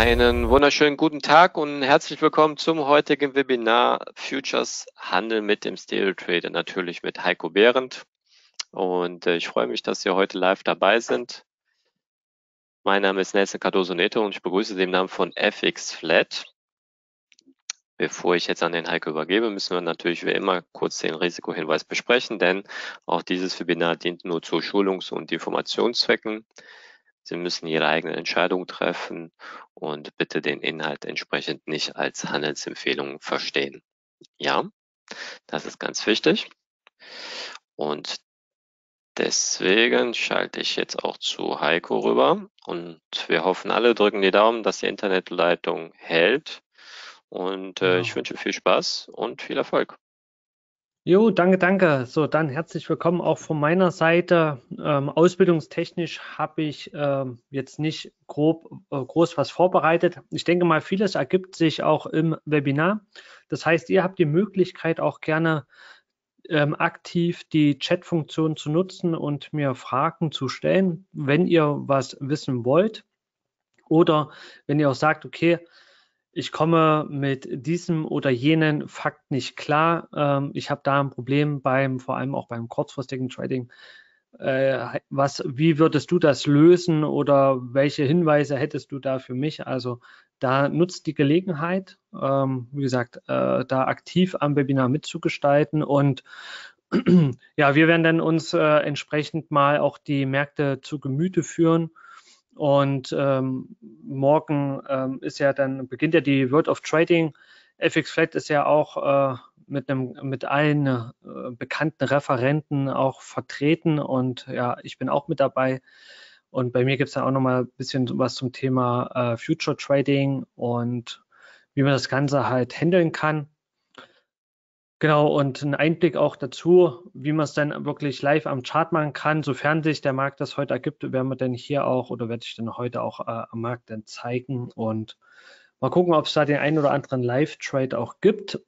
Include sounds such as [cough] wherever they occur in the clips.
Einen wunderschönen guten Tag und herzlich willkommen zum heutigen Webinar Futures Handel mit dem Stereo Trader, natürlich mit Heiko Behrendt. Und äh, ich freue mich, dass Sie heute live dabei sind. Mein Name ist Nelson Cardoso Neto und ich begrüße Sie im Namen von FX Flat. Bevor ich jetzt an den Heiko übergebe, müssen wir natürlich wie immer kurz den Risikohinweis besprechen, denn auch dieses Webinar dient nur zu Schulungs- und Informationszwecken. Sie müssen Ihre eigene Entscheidung treffen und bitte den Inhalt entsprechend nicht als Handelsempfehlung verstehen. Ja, das ist ganz wichtig. Und deswegen schalte ich jetzt auch zu Heiko rüber und wir hoffen alle, drücken die Daumen, dass die Internetleitung hält. Und äh, ja. ich wünsche viel Spaß und viel Erfolg. Jo, danke, danke. So, dann herzlich willkommen auch von meiner Seite. Ähm, ausbildungstechnisch habe ich ähm, jetzt nicht grob, äh, groß was vorbereitet. Ich denke mal, vieles ergibt sich auch im Webinar. Das heißt, ihr habt die Möglichkeit auch gerne ähm, aktiv die Chat-Funktion zu nutzen und mir Fragen zu stellen, wenn ihr was wissen wollt. Oder wenn ihr auch sagt, okay, ich komme mit diesem oder jenen Fakt nicht klar. Ähm, ich habe da ein Problem beim, vor allem auch beim kurzfristigen Trading. Äh, was, wie würdest du das lösen oder welche Hinweise hättest du da für mich? Also da nutzt die Gelegenheit, ähm, wie gesagt, äh, da aktiv am Webinar mitzugestalten und [clears throat] ja, wir werden dann uns äh, entsprechend mal auch die Märkte zu Gemüte führen und ähm, morgen ähm, ist ja dann, beginnt ja die World of Trading. FX Flat ist ja auch äh, mit einem, mit allen äh, bekannten Referenten auch vertreten und ja, ich bin auch mit dabei. Und bei mir gibt es dann auch nochmal ein bisschen was zum Thema äh, Future Trading und wie man das Ganze halt handeln kann. Genau, und ein Einblick auch dazu, wie man es dann wirklich live am Chart machen kann. Sofern sich der Markt das heute ergibt, werden wir dann hier auch oder werde ich dann heute auch äh, am Markt dann zeigen und mal gucken, ob es da den einen oder anderen Live-Trade auch gibt.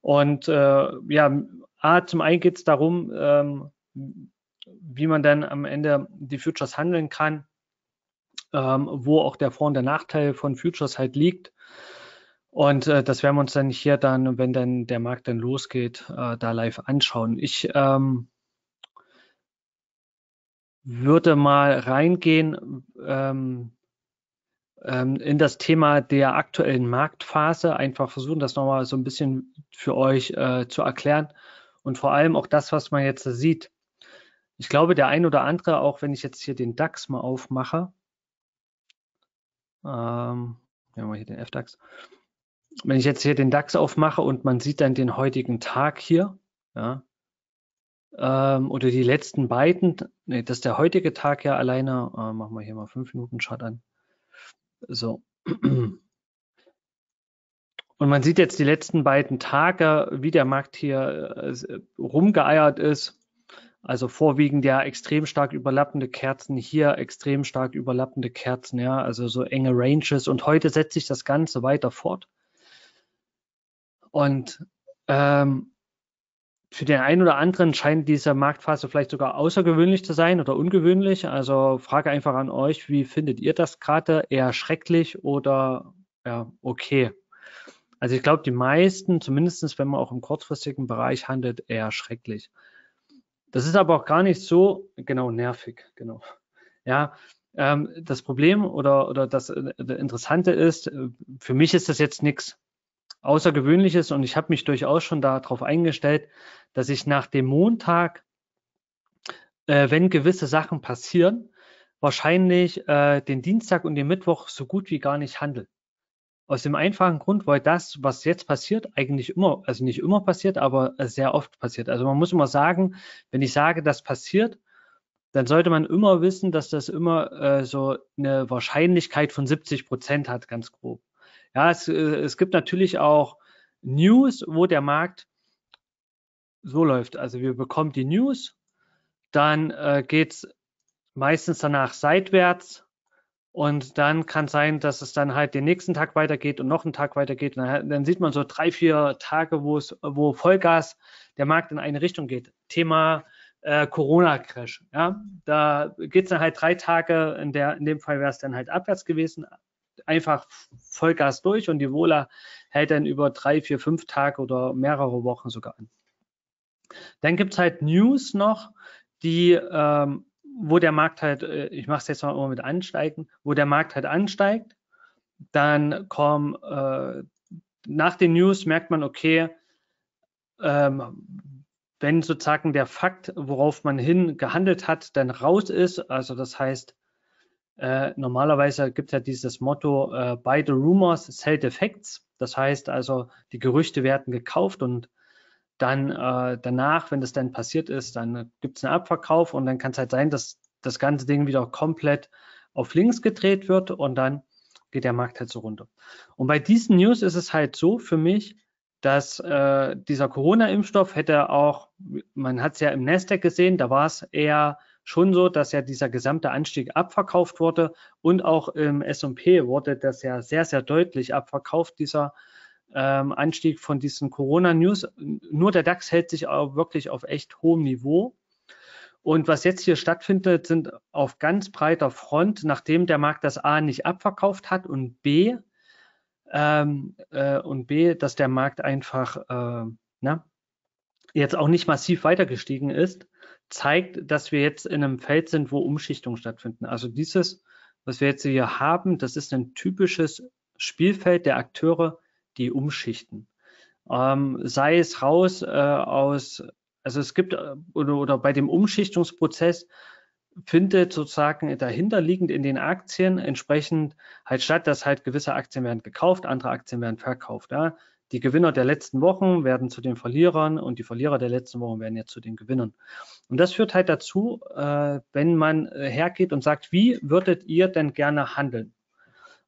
Und äh, ja, A, zum einen geht es darum, ähm, wie man dann am Ende die Futures handeln kann, ähm, wo auch der Vor- und der Nachteil von Futures halt liegt. Und äh, das werden wir uns dann hier dann, wenn dann der Markt dann losgeht, äh, da live anschauen. Ich ähm, würde mal reingehen ähm, ähm, in das Thema der aktuellen Marktphase, einfach versuchen, das nochmal so ein bisschen für euch äh, zu erklären und vor allem auch das, was man jetzt sieht. Ich glaube, der ein oder andere, auch wenn ich jetzt hier den DAX mal aufmache, ähm, ja, mal hier den FDAX, wenn ich jetzt hier den DAX aufmache und man sieht dann den heutigen Tag hier, ja, ähm, oder die letzten beiden, nee, das ist der heutige Tag ja alleine, äh, machen wir hier mal fünf Minuten Chart an. So. [clears throat] Und man sieht jetzt die letzten beiden Tage, wie der Markt hier äh, rumgeeiert ist. Also vorwiegend ja extrem stark überlappende Kerzen, hier extrem stark überlappende Kerzen, ja, also so enge Ranges. Und heute setzt sich das Ganze weiter fort. Und ähm, für den einen oder anderen scheint diese Marktphase vielleicht sogar außergewöhnlich zu sein oder ungewöhnlich. Also Frage einfach an euch, wie findet ihr das gerade? Eher schrecklich oder ja, okay? Also ich glaube, die meisten, zumindest wenn man auch im kurzfristigen Bereich handelt, eher schrecklich. Das ist aber auch gar nicht so, genau, nervig, genau. Ja, ähm, das Problem oder, oder das, äh, Interessante ist, äh, für mich ist das jetzt nichts Außergewöhnliches und ich habe mich durchaus schon darauf eingestellt, dass ich nach dem Montag, äh, wenn gewisse Sachen passieren, wahrscheinlich äh, den Dienstag und den Mittwoch so gut wie gar nicht handle. Aus dem einfachen Grund, weil das, was jetzt passiert, eigentlich immer, also nicht immer passiert, aber sehr oft passiert. Also man muss immer sagen, wenn ich sage, das passiert, dann sollte man immer wissen, dass das immer äh, so eine Wahrscheinlichkeit von 70 Prozent hat, ganz grob. Ja, es, äh, es gibt natürlich auch News, wo der Markt so läuft. Also wir bekommen die News, dann äh, geht es meistens danach seitwärts und dann kann sein, dass es dann halt den nächsten Tag weitergeht und noch einen Tag weitergeht. Dann, dann sieht man so drei, vier Tage, wo es, wo Vollgas der Markt in eine Richtung geht. Thema äh, Corona-Crash. Ja, da geht es dann halt drei Tage, in der, in dem Fall wäre es dann halt abwärts gewesen, einfach Vollgas durch und die Wohler hält dann über drei, vier, fünf Tage oder mehrere Wochen sogar an. Dann gibt es halt News noch, die, ähm, wo der Markt halt, äh, ich mache es jetzt mal immer mit ansteigen, wo der Markt halt ansteigt. Dann kommen äh, nach den News merkt man, okay, ähm, wenn sozusagen der Fakt, worauf man hin gehandelt hat, dann raus ist, also das heißt, äh, normalerweise gibt es ja dieses Motto, äh, buy the rumors, sell the facts. Das heißt also, die Gerüchte werden gekauft und dann äh, danach, wenn das dann passiert ist, dann gibt es einen Abverkauf und dann kann es halt sein, dass das ganze Ding wieder komplett auf links gedreht wird und dann geht der Markt halt so runter. Und bei diesen News ist es halt so für mich, dass äh, dieser Corona-Impfstoff hätte auch, man hat es ja im Nasdaq gesehen, da war es eher schon so, dass ja dieser gesamte Anstieg abverkauft wurde und auch im S&P wurde das ja sehr, sehr deutlich abverkauft, dieser ähm, Anstieg von diesen Corona-News. Nur der DAX hält sich auch wirklich auf echt hohem Niveau. Und was jetzt hier stattfindet, sind auf ganz breiter Front, nachdem der Markt das A nicht abverkauft hat und B, ähm, äh, und B, dass der Markt einfach äh, na, jetzt auch nicht massiv weiter gestiegen ist, zeigt, dass wir jetzt in einem Feld sind, wo Umschichtungen stattfinden. Also dieses, was wir jetzt hier haben, das ist ein typisches Spielfeld der Akteure, die umschichten. Ähm, sei es raus äh, aus, also es gibt äh, oder, oder bei dem Umschichtungsprozess findet sozusagen dahinterliegend in den Aktien entsprechend halt statt, dass halt gewisse Aktien werden gekauft, andere Aktien werden verkauft. Ja. Die Gewinner der letzten Wochen werden zu den Verlierern und die Verlierer der letzten Wochen werden jetzt zu den Gewinnern. Und das führt halt dazu, äh, wenn man äh, hergeht und sagt, wie würdet ihr denn gerne handeln?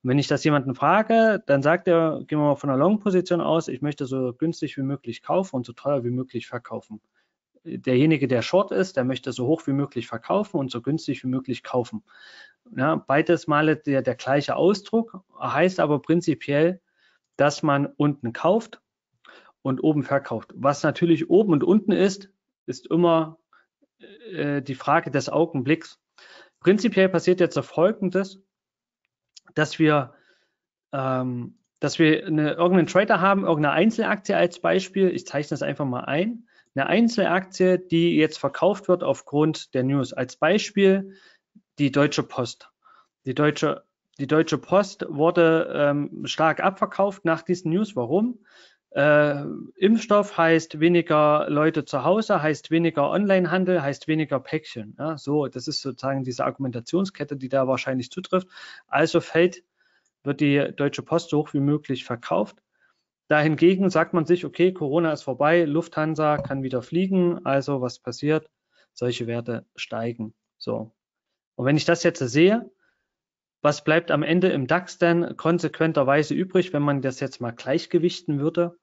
Und wenn ich das jemanden frage, dann sagt er, gehen wir mal von einer Long-Position aus, ich möchte so günstig wie möglich kaufen und so teuer wie möglich verkaufen derjenige, der Short ist, der möchte so hoch wie möglich verkaufen und so günstig wie möglich kaufen. Ja, beides Male der, der gleiche Ausdruck, heißt aber prinzipiell, dass man unten kauft und oben verkauft. Was natürlich oben und unten ist, ist immer äh, die Frage des Augenblicks. Prinzipiell passiert jetzt Folgendes, dass wir, ähm, dass wir eine, irgendeinen Trader haben, irgendeine Einzelaktie als Beispiel. Ich zeichne das einfach mal ein eine Einzelaktie, die jetzt verkauft wird aufgrund der News. Als Beispiel die Deutsche Post. Die Deutsche, die Deutsche Post wurde ähm, stark abverkauft nach diesen News. Warum? Äh, Impfstoff heißt weniger Leute zu Hause, heißt weniger Onlinehandel, heißt weniger Päckchen. Ja, so, das ist sozusagen diese Argumentationskette, die da wahrscheinlich zutrifft. Also fällt, wird die Deutsche Post so hoch wie möglich verkauft. Dahingegen sagt man sich, okay, Corona ist vorbei, Lufthansa kann wieder fliegen, also was passiert? Solche Werte steigen. So. Und wenn ich das jetzt sehe, was bleibt am Ende im DAX denn konsequenterweise übrig, wenn man das jetzt mal gleichgewichten würde?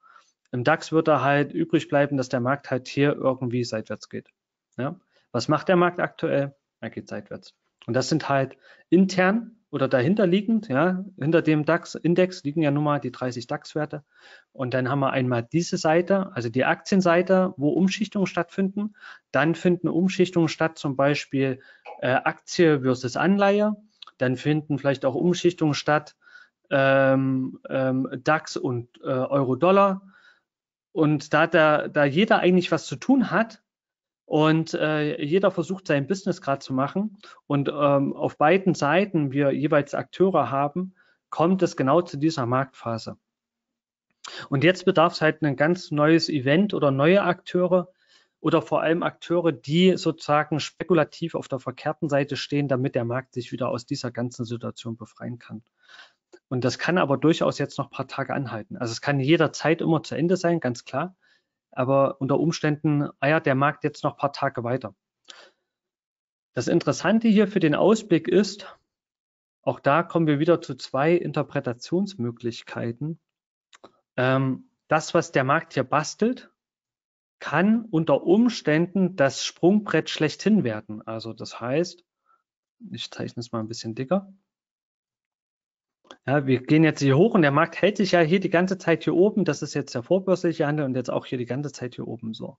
Im DAX würde halt übrig bleiben, dass der Markt halt hier irgendwie seitwärts geht. Ja? Was macht der Markt aktuell? Er geht seitwärts. Und das sind halt intern oder dahinter liegend, ja, hinter dem DAX-Index liegen ja nun mal die 30 DAX-Werte. Und dann haben wir einmal diese Seite, also die Aktienseite, wo Umschichtungen stattfinden. Dann finden Umschichtungen statt, zum Beispiel äh, Aktie versus Anleihe. Dann finden vielleicht auch Umschichtungen statt, ähm, ähm, DAX und äh, Euro-Dollar. Und da, da, da jeder eigentlich was zu tun hat, und äh, jeder versucht sein Business gerade zu machen. Und ähm, auf beiden Seiten wir jeweils Akteure haben, kommt es genau zu dieser Marktphase. Und jetzt bedarf es halt ein ganz neues Event oder neue Akteure oder vor allem Akteure, die sozusagen spekulativ auf der verkehrten Seite stehen, damit der Markt sich wieder aus dieser ganzen Situation befreien kann. Und das kann aber durchaus jetzt noch ein paar Tage anhalten. Also es kann jederzeit immer zu Ende sein, ganz klar aber unter Umständen eiert der Markt jetzt noch ein paar Tage weiter. Das Interessante hier für den Ausblick ist, auch da kommen wir wieder zu zwei Interpretationsmöglichkeiten. Ähm, das, was der Markt hier bastelt, kann unter Umständen das Sprungbrett schlechthin werden. Also das heißt, ich zeichne es mal ein bisschen dicker. Ja, wir gehen jetzt hier hoch und der Markt hält sich ja hier die ganze Zeit hier oben. Das ist jetzt der vorbörsliche Handel und jetzt auch hier die ganze Zeit hier oben so.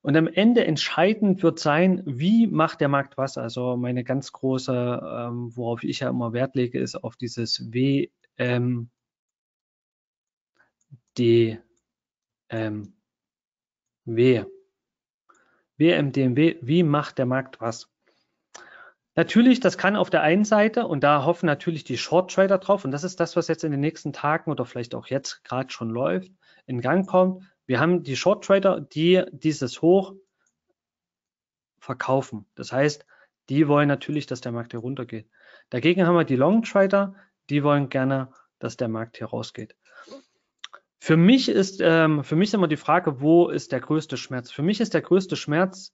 Und am Ende entscheidend wird sein, wie macht der Markt was. Also meine ganz große, ähm, worauf ich ja immer Wert lege, ist auf dieses WM, D, M, WMDMW, wie macht der Markt was? Natürlich, das kann auf der einen Seite, und da hoffen natürlich die Short Trader drauf, und das ist das, was jetzt in den nächsten Tagen oder vielleicht auch jetzt gerade schon läuft, in Gang kommt. Wir haben die Short Trader, die dieses Hoch verkaufen. Das heißt, die wollen natürlich, dass der Markt hier runtergeht. Dagegen haben wir die Long Trader, die wollen gerne, dass der Markt hier rausgeht. Für mich ist, ähm, für mich ist immer die Frage, wo ist der größte Schmerz? Für mich ist der größte Schmerz,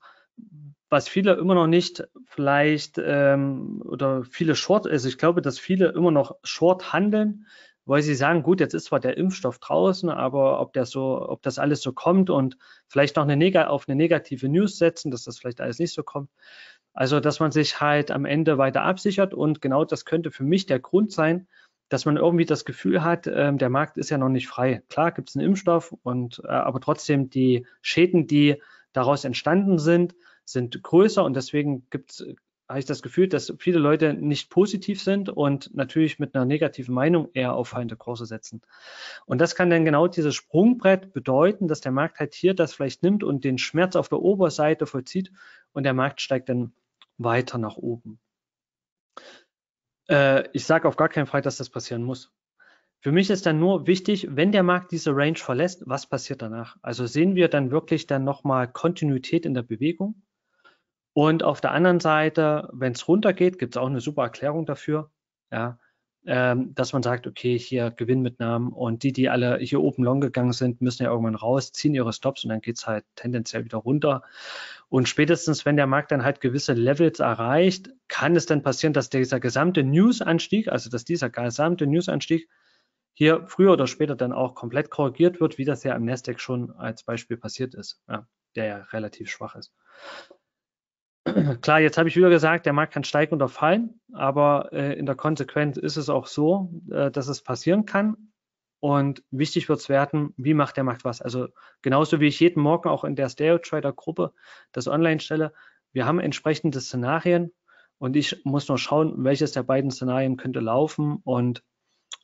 was viele immer noch nicht vielleicht ähm, oder viele Short, also ich glaube, dass viele immer noch Short handeln, weil sie sagen, gut, jetzt ist zwar der Impfstoff draußen, aber ob der so, ob das alles so kommt und vielleicht noch eine auf eine negative News setzen, dass das vielleicht alles nicht so kommt. Also, dass man sich halt am Ende weiter absichert und genau das könnte für mich der Grund sein, dass man irgendwie das Gefühl hat, äh, der Markt ist ja noch nicht frei. Klar gibt es einen Impfstoff und äh, aber trotzdem die Schäden, die daraus entstanden sind, sind größer und deswegen es habe ich das Gefühl, dass viele Leute nicht positiv sind und natürlich mit einer negativen Meinung eher auf fallende Kurse setzen. Und das kann dann genau dieses Sprungbrett bedeuten, dass der Markt halt hier das vielleicht nimmt und den Schmerz auf der Oberseite vollzieht und der Markt steigt dann weiter nach oben. Äh, ich sage auf gar keinen Fall, dass das passieren muss. Für mich ist dann nur wichtig, wenn der Markt diese Range verlässt, was passiert danach? Also sehen wir dann wirklich dann nochmal Kontinuität in der Bewegung? Und auf der anderen Seite, wenn es runtergeht, gibt es auch eine super Erklärung dafür, ja, ähm, dass man sagt, okay, hier Gewinnmitnahmen und die, die alle hier oben long gegangen sind, müssen ja irgendwann raus, ziehen ihre Stops und dann geht es halt tendenziell wieder runter. Und spätestens, wenn der Markt dann halt gewisse Levels erreicht, kann es dann passieren, dass dieser gesamte News-Anstieg, also dass dieser gesamte News-Anstieg hier früher oder später dann auch komplett korrigiert wird, wie das ja im Nasdaq schon als Beispiel passiert ist, ja, der ja relativ schwach ist. [clears throat] Klar, jetzt habe ich wieder gesagt, der Markt kann steigen oder fallen, aber äh, in der Konsequenz ist es auch so, äh, dass es passieren kann. Und wichtig wird es werden, wie macht der Markt was. Also genauso wie ich jeden Morgen auch in der Stereo Trader Gruppe das online stelle, wir haben entsprechende Szenarien und ich muss noch schauen, welches der beiden Szenarien könnte laufen. Und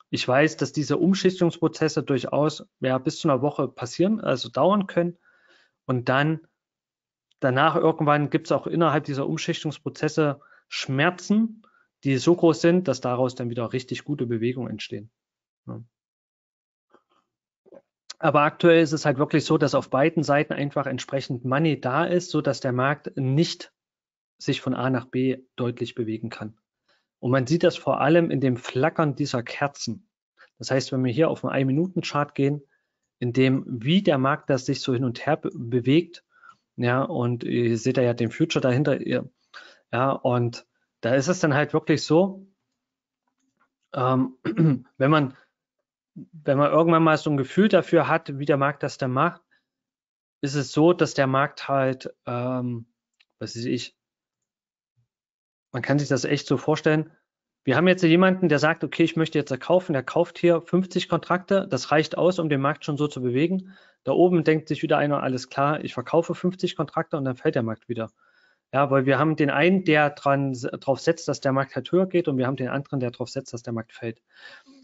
ich weiß, dass diese Umschichtungsprozesse durchaus ja, bis zu einer Woche passieren, also dauern können. Und dann danach irgendwann gibt es auch innerhalb dieser Umschichtungsprozesse Schmerzen, die so groß sind, dass daraus dann wieder richtig gute Bewegungen entstehen. Ja. Aber aktuell ist es halt wirklich so, dass auf beiden Seiten einfach entsprechend Money da ist, so dass der Markt nicht sich von A nach B deutlich bewegen kann. Und man sieht das vor allem in dem Flackern dieser Kerzen. Das heißt, wenn wir hier auf einen 1-Minuten-Chart gehen, in dem, wie der Markt das sich so hin und her bewegt, ja, und ihr seht ja den Future dahinter. Ja, und da ist es dann halt wirklich so, ähm, [clears throat] wenn man, wenn man irgendwann mal so ein Gefühl dafür hat, wie der Markt das dann macht, ist es so, dass der Markt halt, ähm, was weiß ich, man kann sich das echt so vorstellen, wir haben jetzt jemanden, der sagt, okay, ich möchte jetzt kaufen, der kauft hier 50 Kontrakte, das reicht aus, um den Markt schon so zu bewegen. Da oben denkt sich wieder einer, alles klar, ich verkaufe 50 Kontrakte und dann fällt der Markt wieder. Ja, weil wir haben den einen, der dran, drauf setzt, dass der Markt halt höher geht und wir haben den anderen, der darauf setzt, dass der Markt fällt.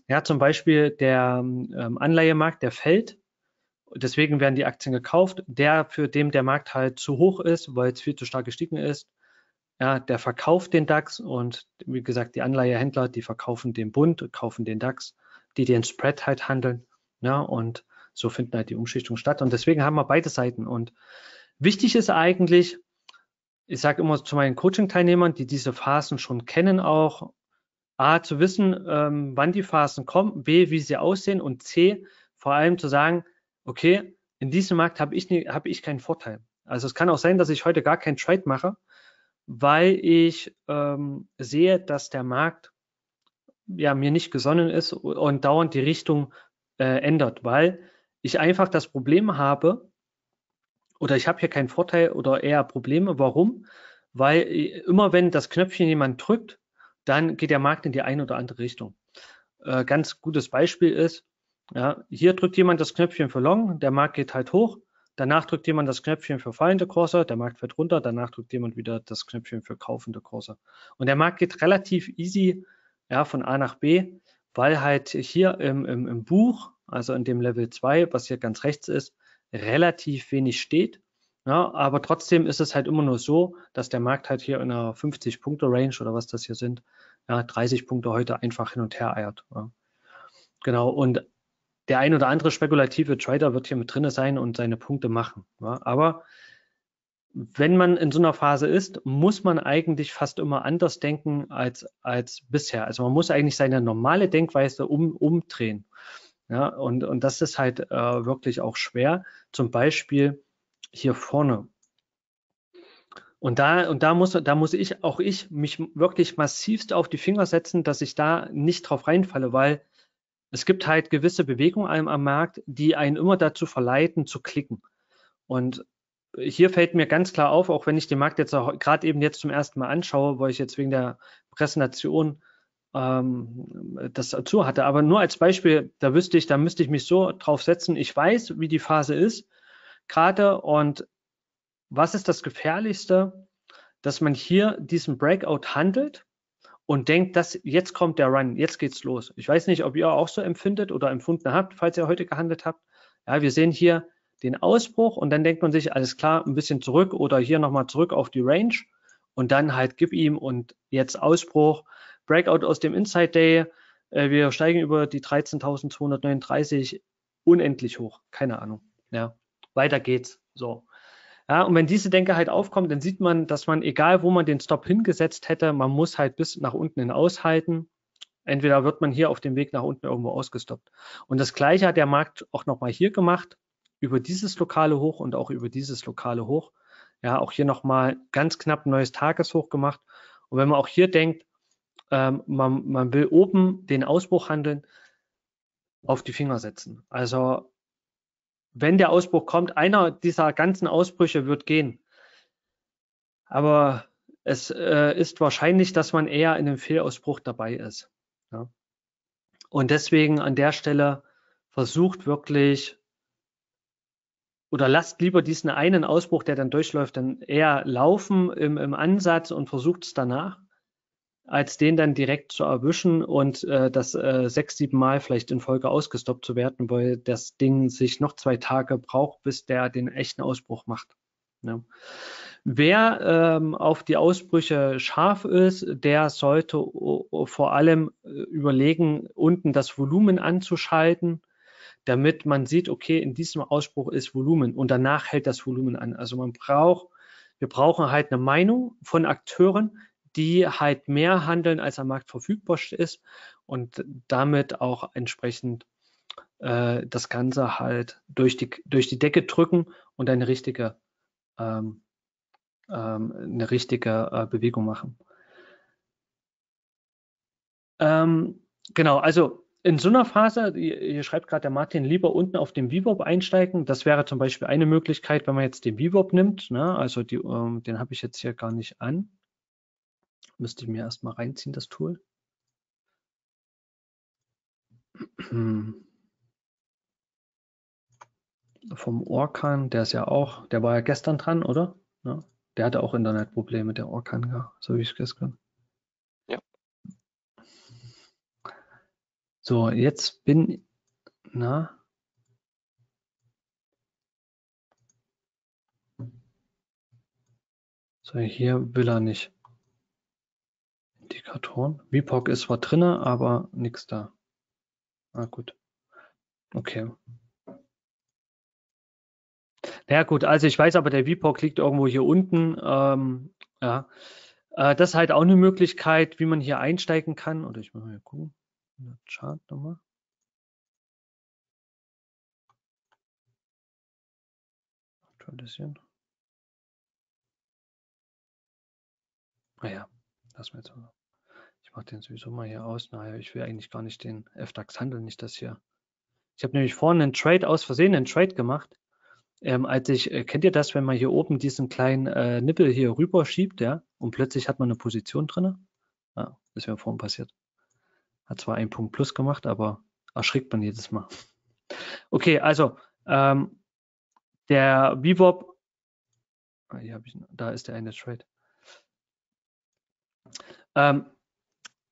Ja, zum Beispiel der ähm, Anleihemarkt, der fällt. Deswegen werden die Aktien gekauft. Der, für den der Markt halt zu hoch ist, weil es viel zu stark gestiegen ist, ja, der verkauft den DAX und wie gesagt, die Anleihehändler, die verkaufen den Bund, kaufen den DAX, die den Spread halt handeln. Ja, und so finden halt die Umschichtungen statt. Und deswegen haben wir beide Seiten. Und wichtig ist eigentlich, ich sage immer zu meinen Coaching-Teilnehmern, die diese Phasen schon kennen, auch A, zu wissen, ähm, wann die Phasen kommen, B, wie sie aussehen und C, vor allem zu sagen, okay, in diesem Markt habe ich, hab ich keinen Vorteil. Also es kann auch sein, dass ich heute gar keinen Trade mache, weil ich ähm, sehe, dass der Markt ja mir nicht gesonnen ist und dauernd die Richtung äh, ändert, weil ich einfach das Problem habe, oder ich habe hier keinen Vorteil oder eher Probleme. Warum? Weil äh, immer wenn das Knöpfchen jemand drückt, dann geht der Markt in die eine oder andere Richtung. Äh, ganz gutes Beispiel ist, ja, hier drückt jemand das Knöpfchen für Long, der Markt geht halt hoch, danach drückt jemand das Knöpfchen für fallende Kurse, der Markt fällt runter, danach drückt jemand wieder das Knöpfchen für kaufende Kurse. Und der Markt geht relativ easy ja, von A nach B, weil halt hier im, im, im Buch, also in dem Level 2, was hier ganz rechts ist, relativ wenig steht. Ja, aber trotzdem ist es halt immer nur so, dass der Markt halt hier in einer 50-Punkte-Range oder was das hier sind, ja, 30 Punkte heute einfach hin und her eiert. Ja. Genau, und der ein oder andere spekulative Trader wird hier mit drinne sein und seine Punkte machen. Ja. Aber wenn man in so einer Phase ist, muss man eigentlich fast immer anders denken als, als bisher. Also man muss eigentlich seine normale Denkweise um, umdrehen. Ja, und, und das ist halt äh, wirklich auch schwer. Zum Beispiel hier vorne. Und da, und da muss, da muss ich, auch ich, mich wirklich massivst auf die Finger setzen, dass ich da nicht drauf reinfalle, weil es gibt halt gewisse Bewegungen am Markt, die einen immer dazu verleiten, zu klicken. Und hier fällt mir ganz klar auf, auch wenn ich den Markt jetzt gerade eben jetzt zum ersten Mal anschaue, wo ich jetzt wegen der Präsentation ähm, das dazu hatte. Aber nur als Beispiel, da wüsste ich, da müsste ich mich so drauf setzen. Ich weiß, wie die Phase ist gerade. Und was ist das Gefährlichste? Dass man hier diesen Breakout handelt und denkt, dass jetzt kommt der Run, jetzt geht's los. Ich weiß nicht, ob ihr auch so empfindet oder empfunden habt, falls ihr heute gehandelt habt. Ja, wir sehen hier den Ausbruch und dann denkt man sich, alles klar, ein bisschen zurück oder hier nochmal zurück auf die Range und dann halt gib ihm und jetzt Ausbruch, Breakout aus dem Inside Day. Äh, wir steigen über die 13.239 unendlich hoch. Keine Ahnung. Ja weiter geht's. So. Ja, und wenn diese Denke halt aufkommt, dann sieht man, dass man, egal wo man den Stop hingesetzt hätte, man muss halt bis nach unten hin aushalten. Entweder wird man hier auf dem Weg nach unten irgendwo ausgestoppt. Und das Gleiche hat der Markt auch nochmal hier gemacht, über dieses lokale Hoch und auch über dieses lokale Hoch. Ja, auch hier nochmal ganz knapp ein neues Tageshoch gemacht. Und wenn man auch hier denkt, ähm, man, man will oben den Ausbruch handeln, auf die Finger setzen. Also wenn der Ausbruch kommt, einer dieser ganzen Ausbrüche wird gehen. Aber es äh, ist wahrscheinlich, dass man eher in einem Fehlausbruch dabei ist. Ja. Und deswegen an der Stelle versucht wirklich oder lasst lieber diesen einen Ausbruch, der dann durchläuft, dann eher laufen im, im Ansatz und versucht es danach als den dann direkt zu erwischen und äh, das äh, sechs, sieben Mal vielleicht in Folge ausgestoppt zu werden, weil das Ding sich noch zwei Tage braucht, bis der den echten Ausbruch macht. Ja. Wer ähm, auf die Ausbrüche scharf ist, der sollte vor allem äh, überlegen, unten das Volumen anzuschalten, damit man sieht, okay, in diesem Ausbruch ist Volumen und danach hält das Volumen an. Also man braucht, wir brauchen halt eine Meinung von Akteuren, die halt mehr handeln, als am Markt verfügbar ist und damit auch entsprechend äh, das Ganze halt durch die, durch die Decke drücken und eine richtige, ähm, ähm, eine richtige äh, Bewegung machen. Ähm, genau, also in so einer Phase, hier schreibt gerade der Martin, lieber unten auf dem VWAP einsteigen. Das wäre zum Beispiel eine Möglichkeit, wenn man jetzt den VWAP nimmt. Ne? Also die, ähm, den habe ich jetzt hier gar nicht an. Müsste ich mir erstmal reinziehen, das Tool. [clears throat] Vom Orkan, der ist ja auch, der war ja gestern dran, oder? Ja, der hatte auch Internetprobleme, der Orkan, ja, so wie ich es gestern. Ja. So, jetzt bin, na, so hier will er nicht. Indikatoren. VPOC ist zwar drinne, aber nichts da. Ah, gut. Okay. Ja gut, also ich weiß aber, der VPOC liegt irgendwo hier unten. Ähm, ja. Äh, das ist halt auch eine Möglichkeit, wie man hier einsteigen kann. Oder ich muss mal gucken. Chart nochmal. Aktualisieren. Naja, ah lassen wir jetzt mal. Ich mache den sowieso mal hier aus. Naja, ich will eigentlich gar nicht den FDAX handeln, nicht das hier. Ich habe nämlich vorhin einen Trade aus Versehen, einen Trade gemacht. Ähm, als ich, äh, kennt ihr das, wenn man hier oben diesen kleinen äh, Nippel hier rüber schiebt, ja, und plötzlich hat man eine Position drin? Ja, das wäre vorhin passiert. Hat zwar einen Punkt plus gemacht, aber erschrickt man jedes Mal. Okay, also ähm, der VWAP, ah, hier habe ich, da ist der eine Trade. Ähm,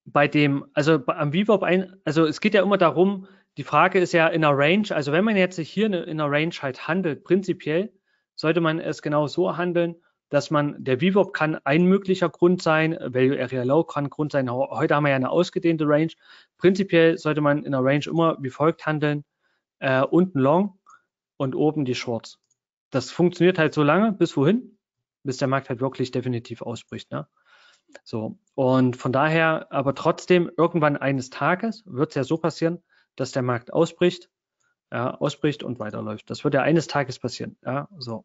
bei dem, also am VWAP ein, also es geht ja immer darum, die Frage ist ja in einer Range, also wenn man jetzt hier in einer Range halt handelt, prinzipiell sollte man es genau so handeln, dass man, der VWAP kann ein möglicher Grund sein, Value Area Low kann Grund sein. Heute haben wir ja eine ausgedehnte Range. Prinzipiell sollte man in der Range immer wie folgt handeln. Äh, unten Long und oben die Shorts. Das funktioniert halt so lange, bis wohin? Bis der Markt halt wirklich definitiv ausbricht. Ne? So, und von daher, aber trotzdem, irgendwann eines Tages wird es ja so passieren, dass der Markt ausbricht, ja, ausbricht und weiterläuft. Das wird ja eines Tages passieren. Ja, so.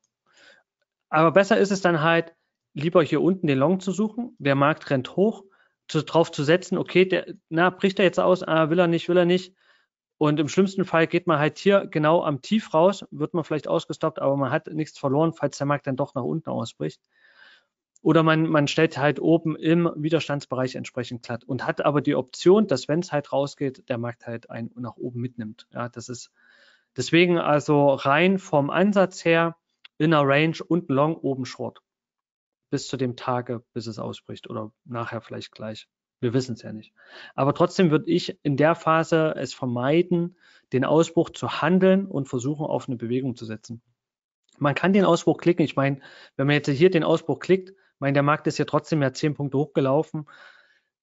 Aber besser ist es dann halt, lieber hier unten den Long zu suchen. Der Markt rennt hoch, zu, drauf zu setzen, okay, der, na, bricht er jetzt aus, ah, will er nicht, will er nicht. Und im schlimmsten Fall geht man halt hier genau am Tief raus, wird man vielleicht ausgestoppt, aber man hat nichts verloren, falls der Markt dann doch nach unten ausbricht. Oder man, man stellt halt oben im Widerstandsbereich entsprechend glatt und hat aber die Option, dass wenn es halt rausgeht, der Markt halt einen nach oben mitnimmt. Ja, das ist deswegen also rein vom Ansatz her in einer Range unten long, oben short. Bis zu dem Tage, bis es ausbricht oder nachher vielleicht gleich. Wir wissen es ja nicht. Aber trotzdem würde ich in der Phase es vermeiden, den Ausbruch zu handeln und versuchen, auf eine Bewegung zu setzen. Man kann den Ausbruch klicken. Ich meine, wenn man jetzt hier den Ausbruch klickt, meine, der Markt ist ja trotzdem ja zehn Punkte hochgelaufen.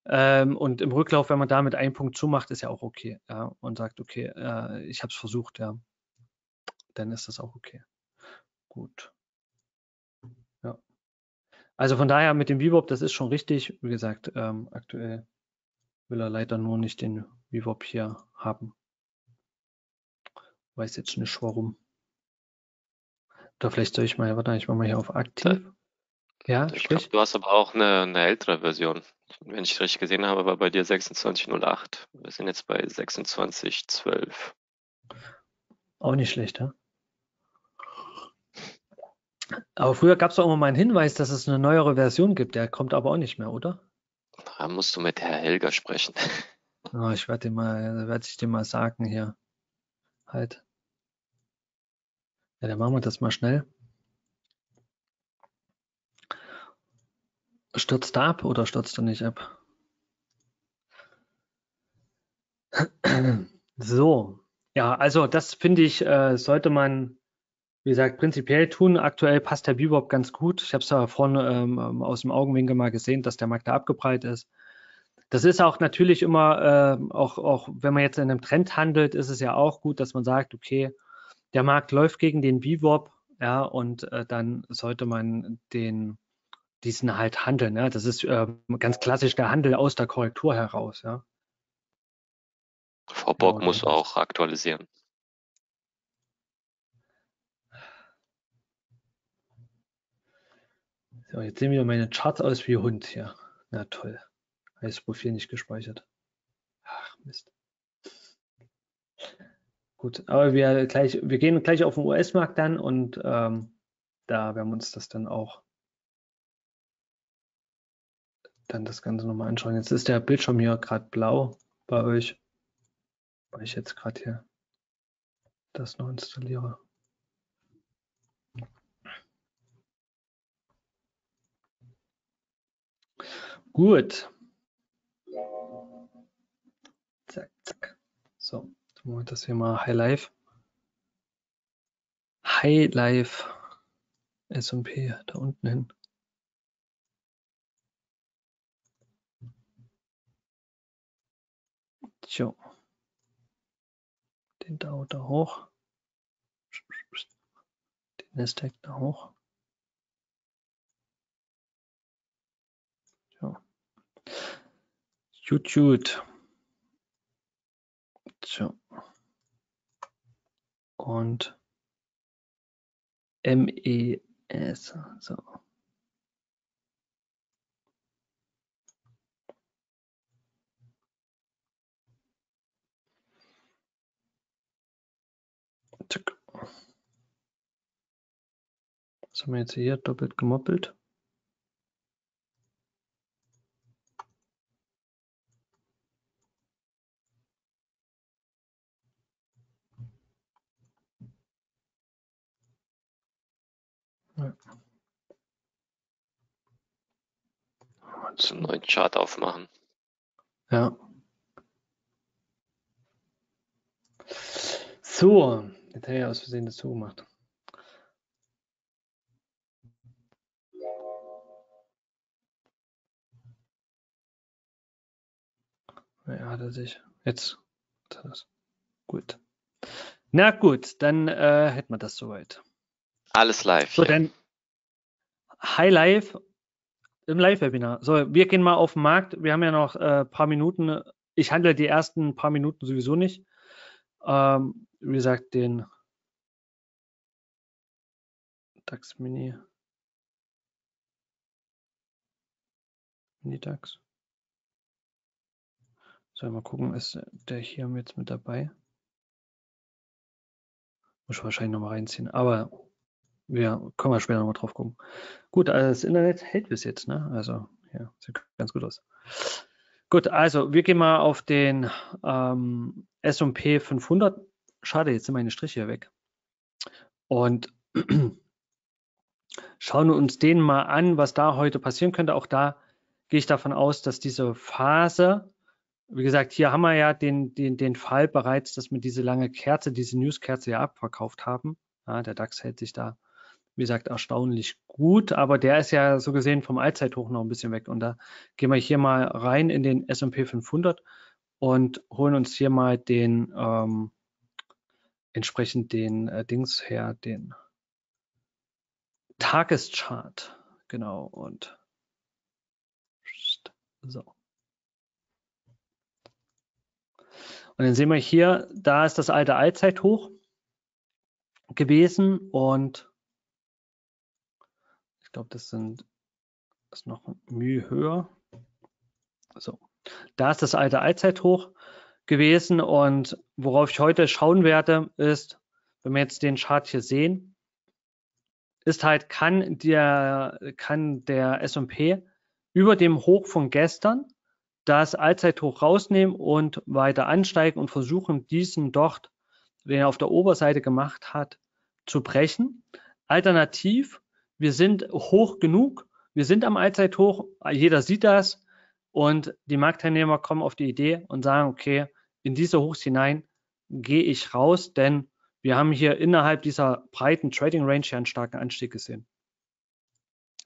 Ähm, und im Rücklauf, wenn man damit einen Punkt zumacht, ist ja auch okay. Ja, und sagt, okay, äh, ich habe es versucht, ja. Dann ist das auch okay. Gut. Ja. Also von daher mit dem VWAP, das ist schon richtig. Wie gesagt, ähm, aktuell will er leider nur nicht den VWAP hier haben. Weiß jetzt nicht warum. Oder vielleicht soll ich mal, warte, ich mache mal hier auf aktiv. Ja, ich glaube, du hast aber auch eine, eine ältere Version. Wenn ich richtig gesehen habe, war bei dir 26.08. Wir sind jetzt bei 26.12. Auch nicht schlecht, ja? Aber früher gab es auch immer mal einen Hinweis, dass es eine neuere Version gibt. Der kommt aber auch nicht mehr, oder? Da musst du mit Herr Helger sprechen. Oh, [laughs] ich werde mal, werde ich dir mal sagen hier. Halt. Ja, dann machen wir das mal schnell. Stürzt er ab oder stürzt er nicht ab? So, ja, also das finde ich, äh, sollte man wie gesagt, prinzipiell tun. Aktuell passt der Bebop ganz gut. Ich habe es ja vorne ähm, ähm, aus dem Augenwinkel mal gesehen, dass der Markt da abgebreit ist. Das ist auch natürlich immer, äh, auch, auch wenn man jetzt in einem Trend handelt, ist es ja auch gut, dass man sagt, okay, der Markt läuft gegen den Bebop, ja, und äh, dann sollte man den, diesen halt handeln. Ja. Das ist äh, ganz klassisch der Handel aus der Korrektur heraus, ja. Frau Bock genau, muss auch aktualisieren. So, jetzt sehen wir meine Charts aus wie Hund hier. Na toll. Heißt Profil nicht gespeichert. Ach, Mist. Gut, aber wir gleich, wir gehen gleich auf den US-Markt dann und ähm, da werden wir uns das dann auch dann das Ganze nochmal anschauen. Jetzt ist der Bildschirm hier gerade blau bei euch, weil ich jetzt gerade hier das noch installiere. Gut. Zack, zack. So, jetzt machen wir das hier mal High Life. High Life S&P da unten hin. So. Den Dow da hoch. Den Nasdaq da hoch. Gut, So. Und MES. So. Zack. Was haben wir jetzt hier doppelt gemoppelt? Zum neuen Chart aufmachen. Ja. So, jetzt hätte ich aus Versehen das zugemacht. Ja, hat er sich. Jetzt. Gut. Na gut, dann äh, hätten wir das soweit. Alles live. So, dann High Live im Live-Webinar. So, wir gehen mal auf den Markt. Wir haben ja noch ein äh, paar Minuten. Ich handle die ersten paar Minuten sowieso nicht. Ähm, wie gesagt, den DAX Mini. Mini DAX. So, mal gucken, ist der hier jetzt mit dabei? Muss ich wahrscheinlich nochmal reinziehen. Aber wir können wir später nochmal drauf gucken. Gut, also das Internet hält bis jetzt, ne? Also, ja, sieht ganz gut aus. Gut, also wir gehen mal auf den ähm, S&P 500. Schade, jetzt sind meine Striche hier weg. Und [clears throat] schauen uns den mal an, was da heute passieren könnte. Auch da gehe ich davon aus, dass diese Phase wie gesagt, hier haben wir ja den, den, den Fall bereits, dass wir diese lange Kerze, diese News-Kerze ja abverkauft haben. Ja, der DAX hält sich da, wie gesagt, erstaunlich gut, aber der ist ja so gesehen vom Allzeithoch noch ein bisschen weg. Und da gehen wir hier mal rein in den S&P 500 und holen uns hier mal den ähm, entsprechend den äh, Dings her, den Tageschart. Genau und so. Und dann sehen wir hier, da ist das alte Allzeithoch gewesen und ich glaube, das sind das ist noch Mühe höher. So, da ist das alte Allzeithoch gewesen und worauf ich heute schauen werde, ist, wenn wir jetzt den Chart hier sehen, ist halt, kann der, kann der S&P über dem Hoch von gestern das Allzeithoch rausnehmen und weiter ansteigen und versuchen, diesen dort, den er auf der Oberseite gemacht hat, zu brechen. Alternativ, wir sind hoch genug, wir sind am Allzeithoch, jeder sieht das und die Marktteilnehmer kommen auf die Idee und sagen, okay, in diese Hochs hinein gehe ich raus, denn wir haben hier innerhalb dieser breiten Trading Range einen starken Anstieg gesehen.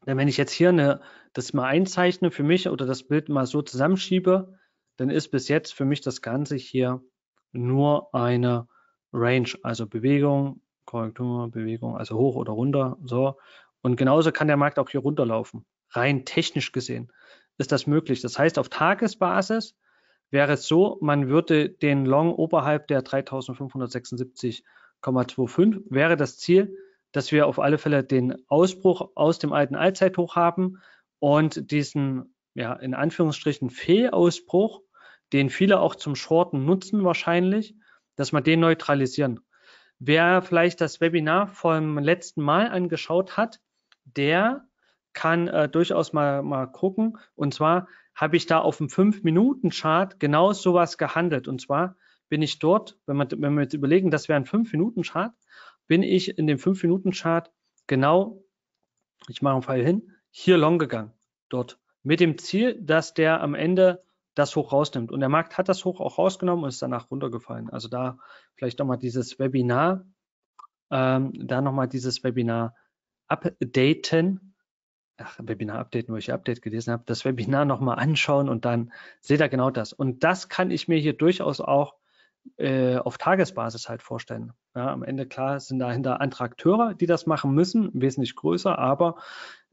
Denn wenn ich jetzt hier eine, das mal einzeichne für mich oder das Bild mal so zusammenschiebe, dann ist bis jetzt für mich das Ganze hier nur eine Range, also Bewegung, Korrektur, Bewegung, also hoch oder runter, so. Und genauso kann der Markt auch hier runterlaufen. Rein technisch gesehen ist das möglich. Das heißt, auf Tagesbasis wäre es so, man würde den Long oberhalb der 3576,25 wäre das Ziel, dass wir auf alle Fälle den Ausbruch aus dem alten Allzeithoch haben und diesen, ja, in Anführungsstrichen Fehlausbruch, den viele auch zum Shorten nutzen wahrscheinlich, dass wir den neutralisieren. Wer vielleicht das Webinar vom letzten Mal angeschaut hat, der kann äh, durchaus mal, mal gucken. Und zwar habe ich da auf dem 5-Minuten-Chart genau sowas gehandelt. Und zwar bin ich dort, wenn, man, wenn wir jetzt überlegen, das wäre ein 5-Minuten-Chart, bin ich in dem 5-Minuten-Chart genau, ich mache einen Pfeil hin, hier long gegangen, dort, mit dem Ziel, dass der am Ende das hoch rausnimmt. Und der Markt hat das hoch auch rausgenommen und ist danach runtergefallen. Also da vielleicht nochmal dieses Webinar, ähm, da nochmal dieses Webinar updaten. Ach, Webinar updaten, wo ich Update gelesen habe, das Webinar nochmal anschauen und dann seht ihr genau das. Und das kann ich mir hier durchaus auch äh, auf Tagesbasis halt vorstellen. Ja, am Ende klar sind dahinter andere Akteure, die das machen müssen, wesentlich größer, aber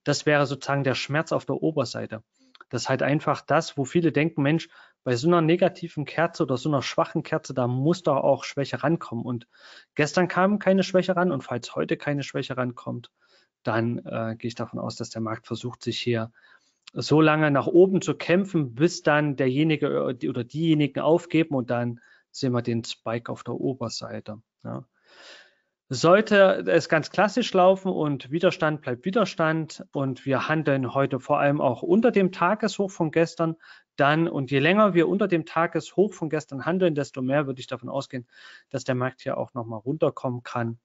das wäre sozusagen der Schmerz auf der Oberseite. Das ist halt einfach das, wo viele denken, Mensch, bei so einer negativen Kerze oder so einer schwachen Kerze, da muss da auch Schwäche rankommen. Und gestern kam keine Schwäche ran und falls heute keine Schwäche rankommt, dann äh, gehe ich davon aus, dass der Markt versucht, sich hier so lange nach oben zu kämpfen, bis dann derjenige äh, oder diejenigen aufgeben und dann sehen wir den Spike auf der Oberseite. Ja. Sollte es ganz klassisch laufen und Widerstand bleibt Widerstand und wir handeln heute vor allem auch unter dem Tageshoch von gestern, dann und je länger wir unter dem Tageshoch von gestern handeln, desto mehr würde ich davon ausgehen, dass der Markt hier auch nochmal runterkommen kann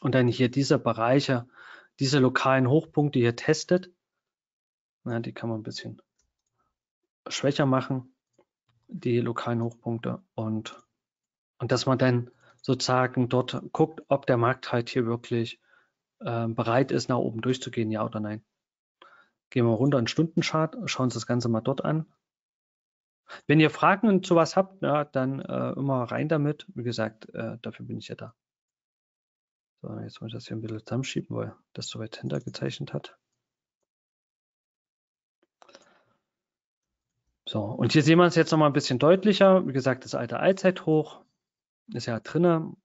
und dann hier diese Bereiche, diese lokalen Hochpunkte hier testet. Ja, die kann man ein bisschen schwächer machen, die lokalen Hochpunkte und, und dass man dann sozusagen dort guckt, ob der Markt halt hier wirklich äh, bereit ist, nach oben durchzugehen, ja oder nein. Gehen wir runter in Stundenchart, schauen uns das Ganze mal dort an. Wenn ihr Fragen zu was habt, ja, dann äh, immer rein damit. Wie gesagt, äh, dafür bin ich ja da. So, jetzt muss ich das hier ein bisschen zusammenschieben, weil das so weit hintergezeichnet hat. So, und hier sehen wir es jetzt noch mal ein bisschen deutlicher. Wie gesagt, das alte Allzeithoch ist ja drinnen.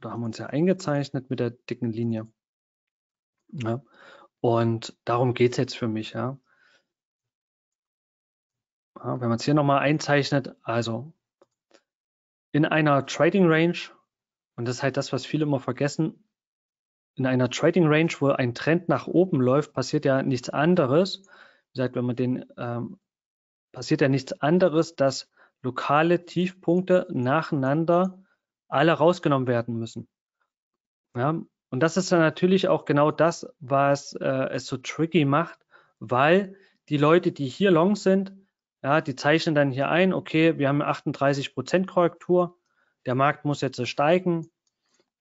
Da haben wir uns ja eingezeichnet mit der dicken Linie. Ja. Und darum geht es jetzt für mich. Ja. ja wenn man es hier nochmal einzeichnet, also in einer Trading Range, und das ist halt das, was viele immer vergessen, in einer Trading Range, wo ein Trend nach oben läuft, passiert ja nichts anderes. Wie gesagt, wenn man den, ähm, passiert ja nichts anderes, dass lokale Tiefpunkte nacheinander alle rausgenommen werden müssen. Ja, und das ist dann natürlich auch genau das, was äh, es so tricky macht, weil die Leute, die hier long sind, ja, die zeichnen dann hier ein, okay, wir haben 38 Prozent Korrektur, der Markt muss jetzt steigen,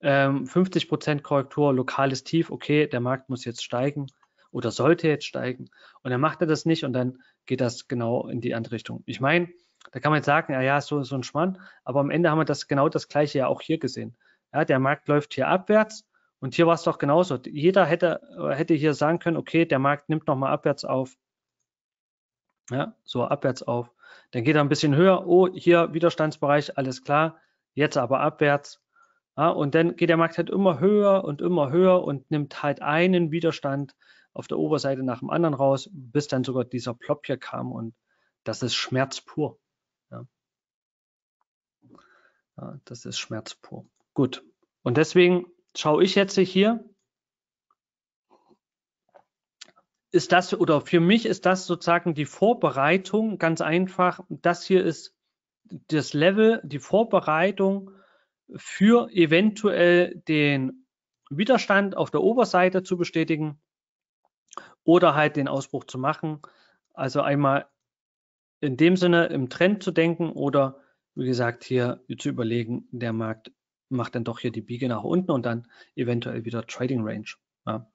ähm, 50 Prozent Korrektur, lokales Tief, okay, der Markt muss jetzt steigen oder sollte jetzt steigen und dann macht er das nicht und dann geht das genau in die andere Richtung. Ich meine, da kann man jetzt sagen, ja, ja, so, so ein Schmann, aber am Ende haben wir das genau das gleiche ja auch hier gesehen. Ja, der Markt läuft hier abwärts, und hier war es doch genauso. Jeder hätte, hätte hier sagen können, okay, der Markt nimmt nochmal abwärts auf. Ja, so abwärts auf. Dann geht er ein bisschen höher. Oh, hier Widerstandsbereich, alles klar. Jetzt aber abwärts. Ja, und dann geht der Markt halt immer höher und immer höher und nimmt halt einen Widerstand auf der Oberseite nach dem anderen raus, bis dann sogar dieser Plop hier kam und das ist Schmerz pur. Ja. ja das ist Schmerz pur. Gut. Und deswegen schaue ich jetzt hier, ist das oder für mich ist das sozusagen die Vorbereitung ganz einfach. Das hier ist das Level, die Vorbereitung für eventuell den Widerstand auf der Oberseite zu bestätigen oder halt den Ausbruch zu machen. Also einmal in dem Sinne im Trend zu denken oder wie gesagt hier zu überlegen, der Markt macht dann doch hier die Biege nach unten und dann eventuell wieder Trading Range. Ja.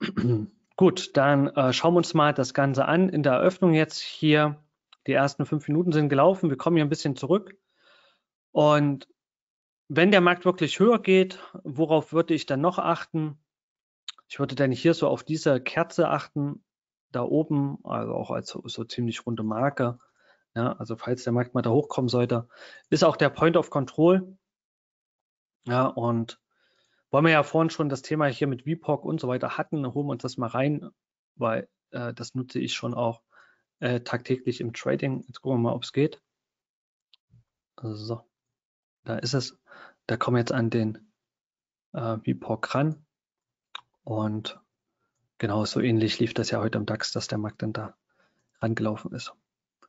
[clears throat] Gut, dann äh, schauen wir uns mal das Ganze an. In der Eröffnung jetzt hier, die ersten fünf Minuten sind gelaufen. Wir kommen hier ein bisschen zurück. Und wenn der Markt wirklich höher geht, worauf würde ich dann noch achten? Ich würde dann hier so auf diese Kerze achten, da oben, also auch als so, so ziemlich runde Marke. Ja, also falls der Markt mal da hochkommen sollte, ist auch der Point of Control. Ja, und wollen wir ja vorhin schon das Thema hier mit VPOC und so weiter hatten, holen wir uns das mal rein, weil äh, das nutze ich schon auch äh, tagtäglich im Trading. Jetzt gucken wir mal, ob es geht. So, da ist es. Da kommen wir jetzt an den äh, VPOC ran. Und genau so ähnlich lief das ja heute am DAX, dass der Markt dann da rangelaufen ist.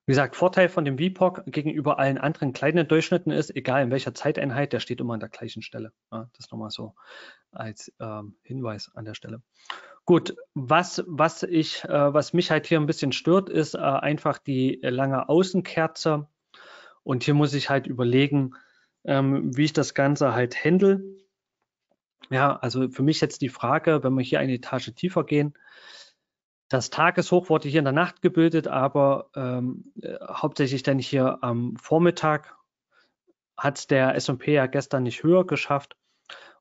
Wie gesagt, Vorteil von dem VPOC gegenüber allen anderen kleinen Durchschnitten ist, egal in welcher Zeiteinheit, der steht immer an der gleichen Stelle. Ja, das nochmal so als ähm, Hinweis an der Stelle. Gut, was, was, ich, äh, was mich halt hier ein bisschen stört, ist äh, einfach die lange Außenkerze. Und hier muss ich halt überlegen, ähm, wie ich das Ganze halt handle. Ja, also für mich jetzt die Frage, wenn wir hier eine Etage tiefer gehen, das Tageshoch wurde hier in der Nacht gebildet, aber ähm, äh, hauptsächlich dann hier am Vormittag hat der S&P ja gestern nicht höher geschafft.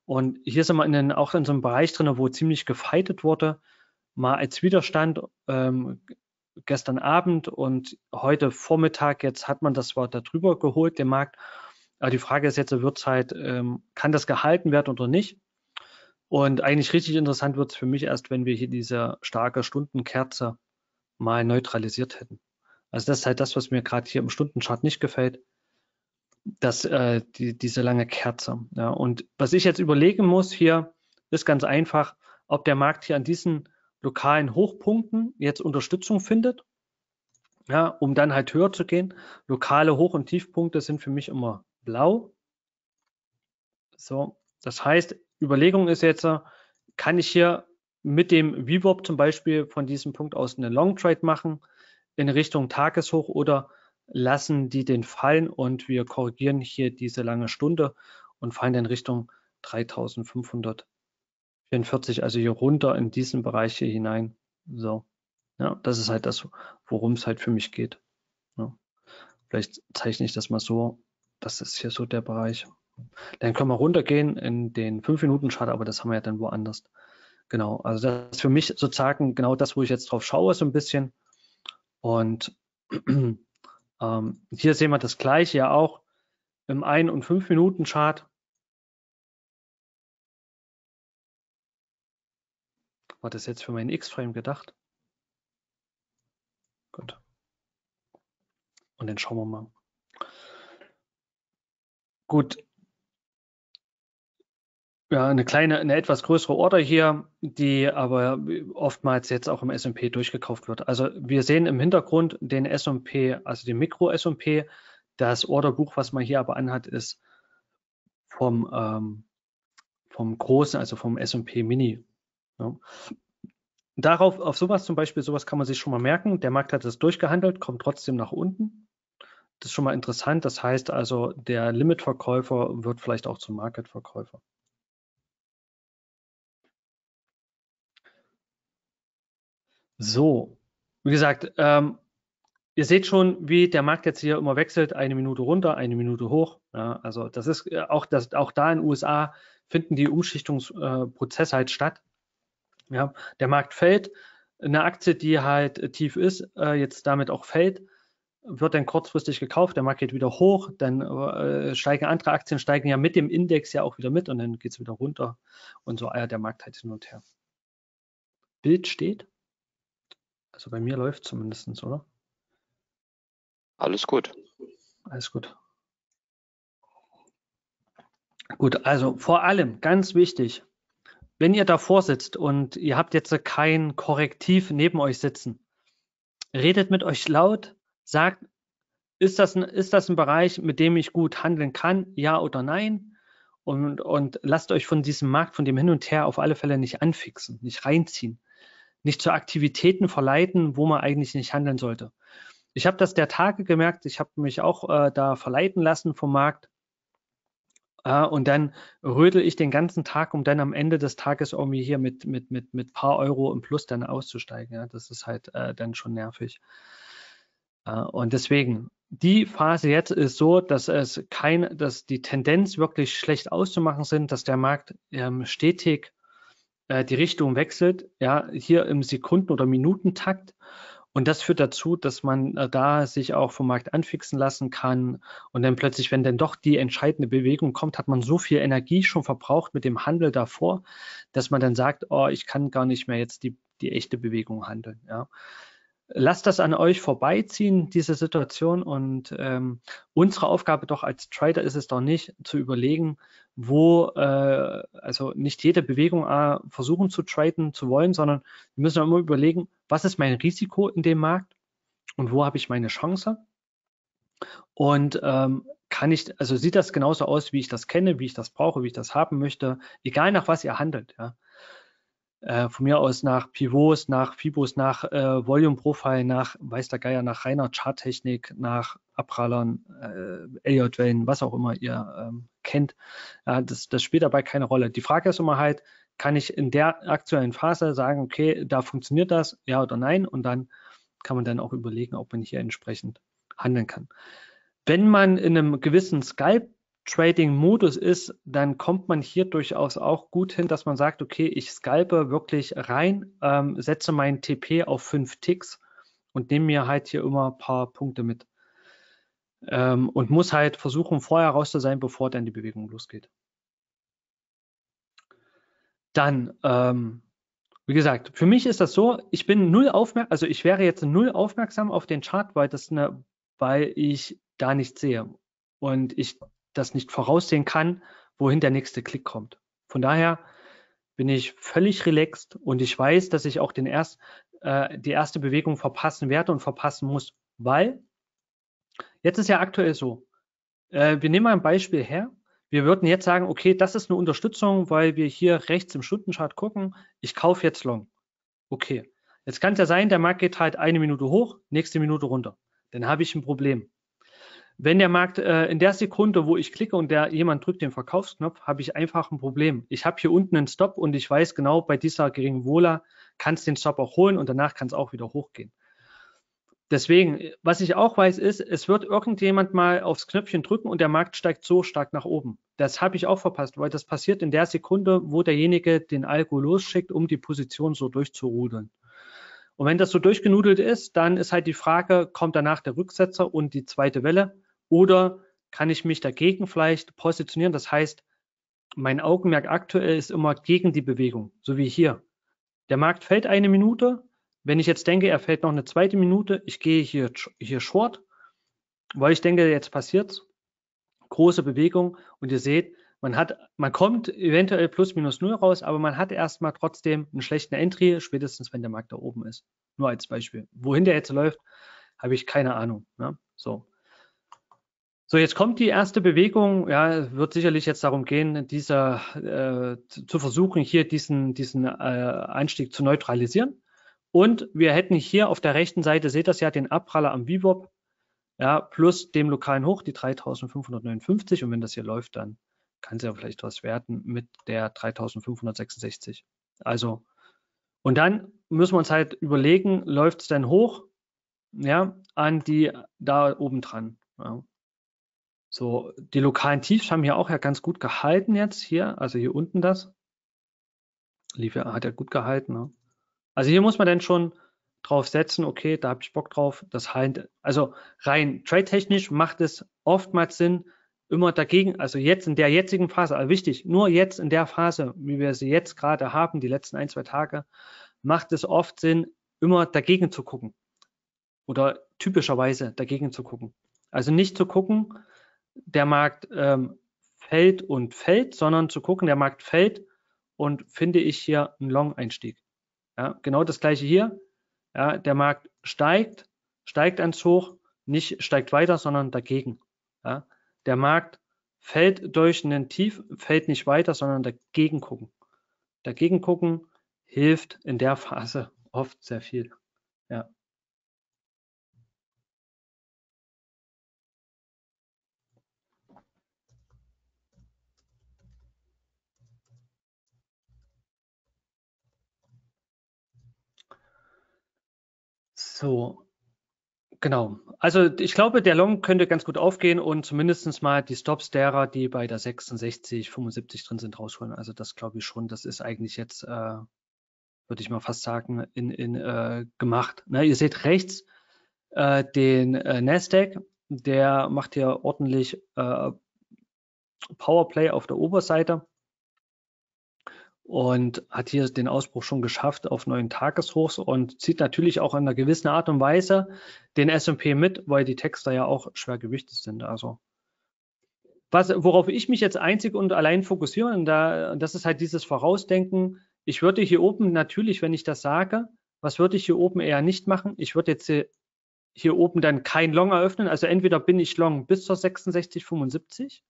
Und hier sind wir in den, auch in so einem Bereich drin, wo ziemlich gefeitet wurde, mal als Widerstand ähm, gestern Abend und heute Vormittag, jetzt hat man das zwar darüber geholt, den Markt. Aber die Frage ist jetzt, wird es halt, ähm, kann das gehalten werden oder nicht? Und eigentlich richtig interessant wird es für mich erst, wenn wir hier diese starke Stundenkerze mal neutralisiert hätten. Also das ist halt das, was mir gerade hier im Stundenchart nicht gefällt, dass äh, die, diese lange Kerze. Ja. Und was ich jetzt überlegen muss hier, ist ganz einfach, ob der Markt hier an diesen lokalen Hochpunkten jetzt Unterstützung findet, ja, um dann halt höher zu gehen. Lokale Hoch- und Tiefpunkte sind für mich immer blau. So, das heißt, Überlegung ist jetzt, kann ich hier mit dem VWAP zum Beispiel von diesem Punkt aus eine Long Trade machen in Richtung Tageshoch oder lassen die den fallen und wir korrigieren hier diese lange Stunde und fallen in Richtung 3544, also hier runter in diesen Bereich hier hinein. So, ja, das ist halt das, worum es halt für mich geht. Ja. Vielleicht zeichne ich das mal so. Das ist hier so der Bereich. Dann können wir runtergehen in den 5-Minuten-Chart, aber das haben wir ja dann woanders. Genau, also das ist für mich sozusagen genau das, wo ich jetzt drauf schaue, so ein bisschen. Und [clears throat] ähm, hier sehen wir das gleiche ja auch im 1- und 5-Minuten-Chart. War das jetzt für meinen X-Frame gedacht? Gut. Und dann schauen wir mal. Gut, ja, eine kleine, eine etwas größere Order hier, die aber oftmals jetzt auch im S&P durchgekauft wird. Also wir sehen im Hintergrund den S&P, also den Mikro-S&P. Das Orderbuch, was man hier aber anhat, ist vom, ähm, vom großen, also vom S&P Mini. Ja. Darauf, auf sowas zum Beispiel, sowas kann man sich schon mal merken. Der Markt hat das durchgehandelt, kommt trotzdem nach unten. Das ist schon mal interessant. Das heißt also, der Limitverkäufer wird vielleicht auch zum Marketverkäufer. So, wie gesagt, ähm, ihr seht schon, wie der Markt jetzt hier immer wechselt, eine Minute runter, eine Minute hoch. Ja, also das ist äh, auch, das, auch da in den USA finden die Umschichtungsprozesse halt statt. Ja, der Markt fällt, eine Aktie, die halt tief ist, äh, jetzt damit auch fällt, wird dann kurzfristig gekauft, der Markt geht wieder hoch, dann äh, steigen andere Aktien, steigen ja mit dem Index ja auch wieder mit und dann geht es wieder runter und so eiert der Markt halt hin und her. Bild steht. Also bei mir läuft zumindest, oder? Alles gut. Alles gut. Gut, also vor allem ganz wichtig, wenn ihr davor sitzt und ihr habt jetzt kein Korrektiv neben euch sitzen, redet mit euch laut, sagt, ist das, ein, ist das ein Bereich, mit dem ich gut handeln kann, ja oder nein? Und, und lasst euch von diesem Markt, von dem Hin und Her auf alle Fälle nicht anfixen, nicht reinziehen nicht zu Aktivitäten verleiten, wo man eigentlich nicht handeln sollte. Ich habe das der Tage gemerkt, ich habe mich auch äh, da verleiten lassen vom Markt. Äh, und dann rödel ich den ganzen Tag, um dann am Ende des Tages irgendwie hier mit, mit, mit, mit paar Euro im Plus dann auszusteigen. Ja, das ist halt äh, dann schon nervig. Äh, und deswegen, die Phase jetzt ist so, dass es kein, dass die Tendenz wirklich schlecht auszumachen sind, dass der Markt ähm, stetig äh, die Richtung wechselt, ja, hier im Sekunden- oder Minutentakt. Und das führt dazu, dass man äh, da sich auch vom Markt anfixen lassen kann. Und dann plötzlich, wenn dann doch die entscheidende Bewegung kommt, hat man so viel Energie schon verbraucht mit dem Handel davor, dass man dann sagt, oh, ich kann gar nicht mehr jetzt die, die echte Bewegung handeln. Ja lasst das an euch vorbeiziehen, diese Situation. Und ähm, unsere Aufgabe doch als Trader ist es doch nicht zu überlegen, wo, äh, also nicht jede Bewegung äh, versuchen zu traden zu wollen, sondern wir müssen immer überlegen, was ist mein Risiko in dem Markt und wo habe ich meine Chance? Und ähm, kann ich, also sieht das genauso aus, wie ich das kenne, wie ich das brauche, wie ich das haben möchte, egal nach was ihr handelt. Ja äh, von mir aus nach Pivots, nach Fibos, nach äh, Volume Profile, nach weiß der Geier, nach reiner Charttechnik, nach Abprallern, äh, Elliott-Wellen, was auch immer ihr ähm, kennt. Ja, das, das spielt dabei keine Rolle. Die Frage ist immer halt, kann ich in der aktuellen Phase sagen, okay, da funktioniert das, ja oder nein, und dann kann man dann auch überlegen, ob man hier entsprechend handeln kann. Wenn man in einem gewissen Scalp Trading-Modus ist, dann kommt man hier durchaus auch gut hin, dass man sagt, okay, ich scalpe wirklich rein, ähm, setze meinen TP auf fünf Ticks und nehme mir halt hier immer ein paar Punkte mit. Ähm, und muss halt versuchen, vorher raus zu sein, bevor dann die Bewegung losgeht. Dann, ähm, wie gesagt, für mich ist das so, ich bin null aufmerksam, also ich wäre jetzt null aufmerksam auf den Chart, weil das eine, weil ich da nichts sehe. Und ich das nicht voraussehen kann, wohin der nächste Klick kommt. Von daher bin ich völlig relaxed und ich weiß, dass ich auch den erst, äh, die erste Bewegung verpassen werde und verpassen muss, weil jetzt ist ja aktuell so. Äh, wir nehmen mal ein Beispiel her. wir würden jetzt sagen, okay, das ist eine Unterstützung, weil wir hier rechts im Stundenchart gucken, ich kaufe jetzt Long. Okay, jetzt kann es ja sein, der Markt geht halt eine Minute hoch, nächste Minute runter. Dann habe ich ein Problem. Wenn der Markt äh, in der Sekunde, wo ich klicke und der jemand drückt den Verkaufsknopf, habe ich einfach ein Problem. Ich habe hier unten einen Stop und ich weiß genau, bei dieser geringen Wohler kann es den Stop auch holen und danach kann es auch wieder hochgehen. Deswegen, was ich auch weiß, ist, es wird irgendjemand mal aufs Knöpfchen drücken und der Markt steigt so stark nach oben. Das habe ich auch verpasst, weil das passiert in der Sekunde, wo derjenige den Algo losschickt, um die Position so durchzurudeln. Und wenn das so durchgenudelt ist, dann ist halt die Frage, kommt danach der Rücksetzer und die zweite Welle oder kann ich mich dagegen vielleicht positionieren? Das heißt, mein Augenmerk aktuell ist immer gegen die Bewegung, so wie hier. Der Markt fällt eine Minute. Wenn ich jetzt denke, er fällt noch eine zweite Minute, ich gehe hier, hier short, weil ich denke, jetzt passiert's. Große Bewegung und ihr seht, man hat, man kommt eventuell plus minus null raus, aber man hat erstmal trotzdem einen schlechten Entry, spätestens wenn der Markt da oben ist. Nur als Beispiel. Wohin der jetzt läuft, habe ich keine Ahnung. Ne? So. So, jetzt kommt die erste Bewegung. Ja, wird sicherlich jetzt darum gehen, dieser äh, zu versuchen, hier diesen, diesen äh, Einstieg zu neutralisieren. Und wir hätten hier auf der rechten Seite, seht das ja, den Abpraller am VWAP, ja, plus dem lokalen Hoch, die 3559. Und wenn das hier läuft, dann kann es ja vielleicht was werden mit der 3566. Also, und dann müssen wir uns halt überlegen, läuft es denn hoch, ja, an die da oben dran. Ja. So, die lokalen Tiefs haben hier auch ja ganz gut gehalten jetzt hier, also hier unten das. Lief ja, hat ja gut gehalten. Ne? Also hier muss man dann schon drauf setzen, okay, da habe ich Bock drauf. Das halt, also rein trade-technisch macht es oftmals Sinn, immer dagegen, also jetzt in der jetzigen Phase, also wichtig, nur jetzt in der Phase, wie wir sie jetzt gerade haben, die letzten ein, zwei Tage, macht es oft Sinn, immer dagegen zu gucken. Oder typischerweise dagegen zu gucken. Also nicht zu gucken, der Markt ähm, fällt und fällt, sondern zu gucken, der Markt fällt und finde ich hier einen Long-Einstieg. Ja, genau das gleiche hier. Ja, der Markt steigt, steigt ans Hoch, nicht steigt weiter, sondern dagegen. Ja, der Markt fällt durch einen Tief, fällt nicht weiter, sondern dagegen gucken. Dagegen gucken hilft in der Phase oft sehr viel. So, genau. Also ich glaube, der Long könnte ganz gut aufgehen und zumindest mal die Stops derer, die bei der 66, 75 drin sind, rausholen. Also das glaube ich schon. Das ist eigentlich jetzt, äh, würde ich mal fast sagen, in, in äh, gemacht. Ne, ihr seht rechts äh, den äh, Nasdaq, der macht hier ordentlich äh, Powerplay auf der Oberseite und hat hier den Ausbruch schon geschafft auf neuen Tageshochs und zieht natürlich auch in einer gewissen Art und Weise den S&P mit, weil die Texte ja auch schwer gewichtet sind. Also was, worauf ich mich jetzt einzig und allein fokussiere, und da, das ist halt dieses Vorausdenken. Ich würde hier oben natürlich, wenn ich das sage, was würde ich hier oben eher nicht machen? Ich würde jetzt hier oben dann kein Long eröffnen. Also entweder bin ich Long bis zur 66,75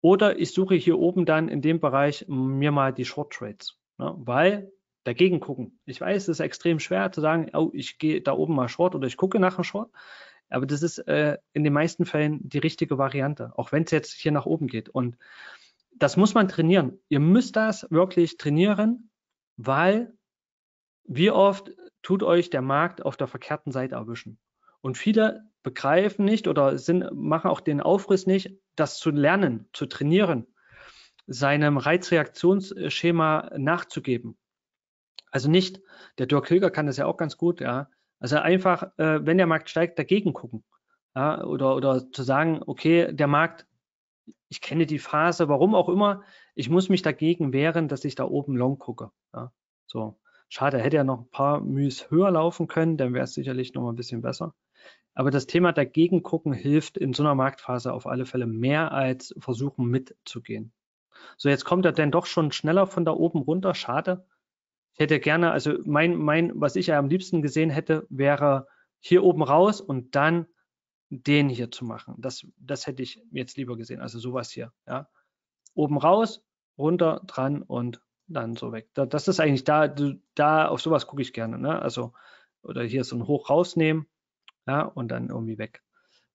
oder ich suche hier oben dann in dem Bereich mir mal die Short Trades, ne? weil dagegen gucken. Ich weiß, es ist extrem schwer zu sagen, oh, ich gehe da oben mal Short oder ich gucke nach einem Short. Aber das ist äh, in den meisten Fällen die richtige Variante, auch wenn es jetzt hier nach oben geht. Und das muss man trainieren. Ihr müsst das wirklich trainieren, weil wie oft tut euch der Markt auf der verkehrten Seite erwischen. Und viele begreifen nicht oder sind, machen auch den Aufriss nicht, das zu lernen, zu trainieren, seinem Reizreaktionsschema nachzugeben. Also nicht, der Dirk Hilger kann das ja auch ganz gut, ja. Also einfach, äh, wenn der Markt steigt, dagegen gucken. Ja, oder, oder zu sagen, okay, der Markt, ich kenne die Phase, warum auch immer, ich muss mich dagegen wehren, dass ich da oben long gucke. Ja, so. Schade, hätte ja noch ein paar Müs höher laufen können, dann wäre es sicherlich noch mal ein bisschen besser. Aber das Thema dagegen gucken hilft in so einer Marktphase auf alle Fälle mehr als versuchen mitzugehen. So, jetzt kommt er denn doch schon schneller von da oben runter. Schade. Ich hätte gerne, also mein, mein, was ich ja am liebsten gesehen hätte, wäre hier oben raus und dann den hier zu machen. Das, das hätte ich jetzt lieber gesehen. Also sowas hier. Ja. Oben raus, runter, dran und dann so weg. Da, das ist eigentlich da, da auf sowas gucke ich gerne. Ne? Also, oder hier so ein Hoch rausnehmen, ja, und dann irgendwie weg.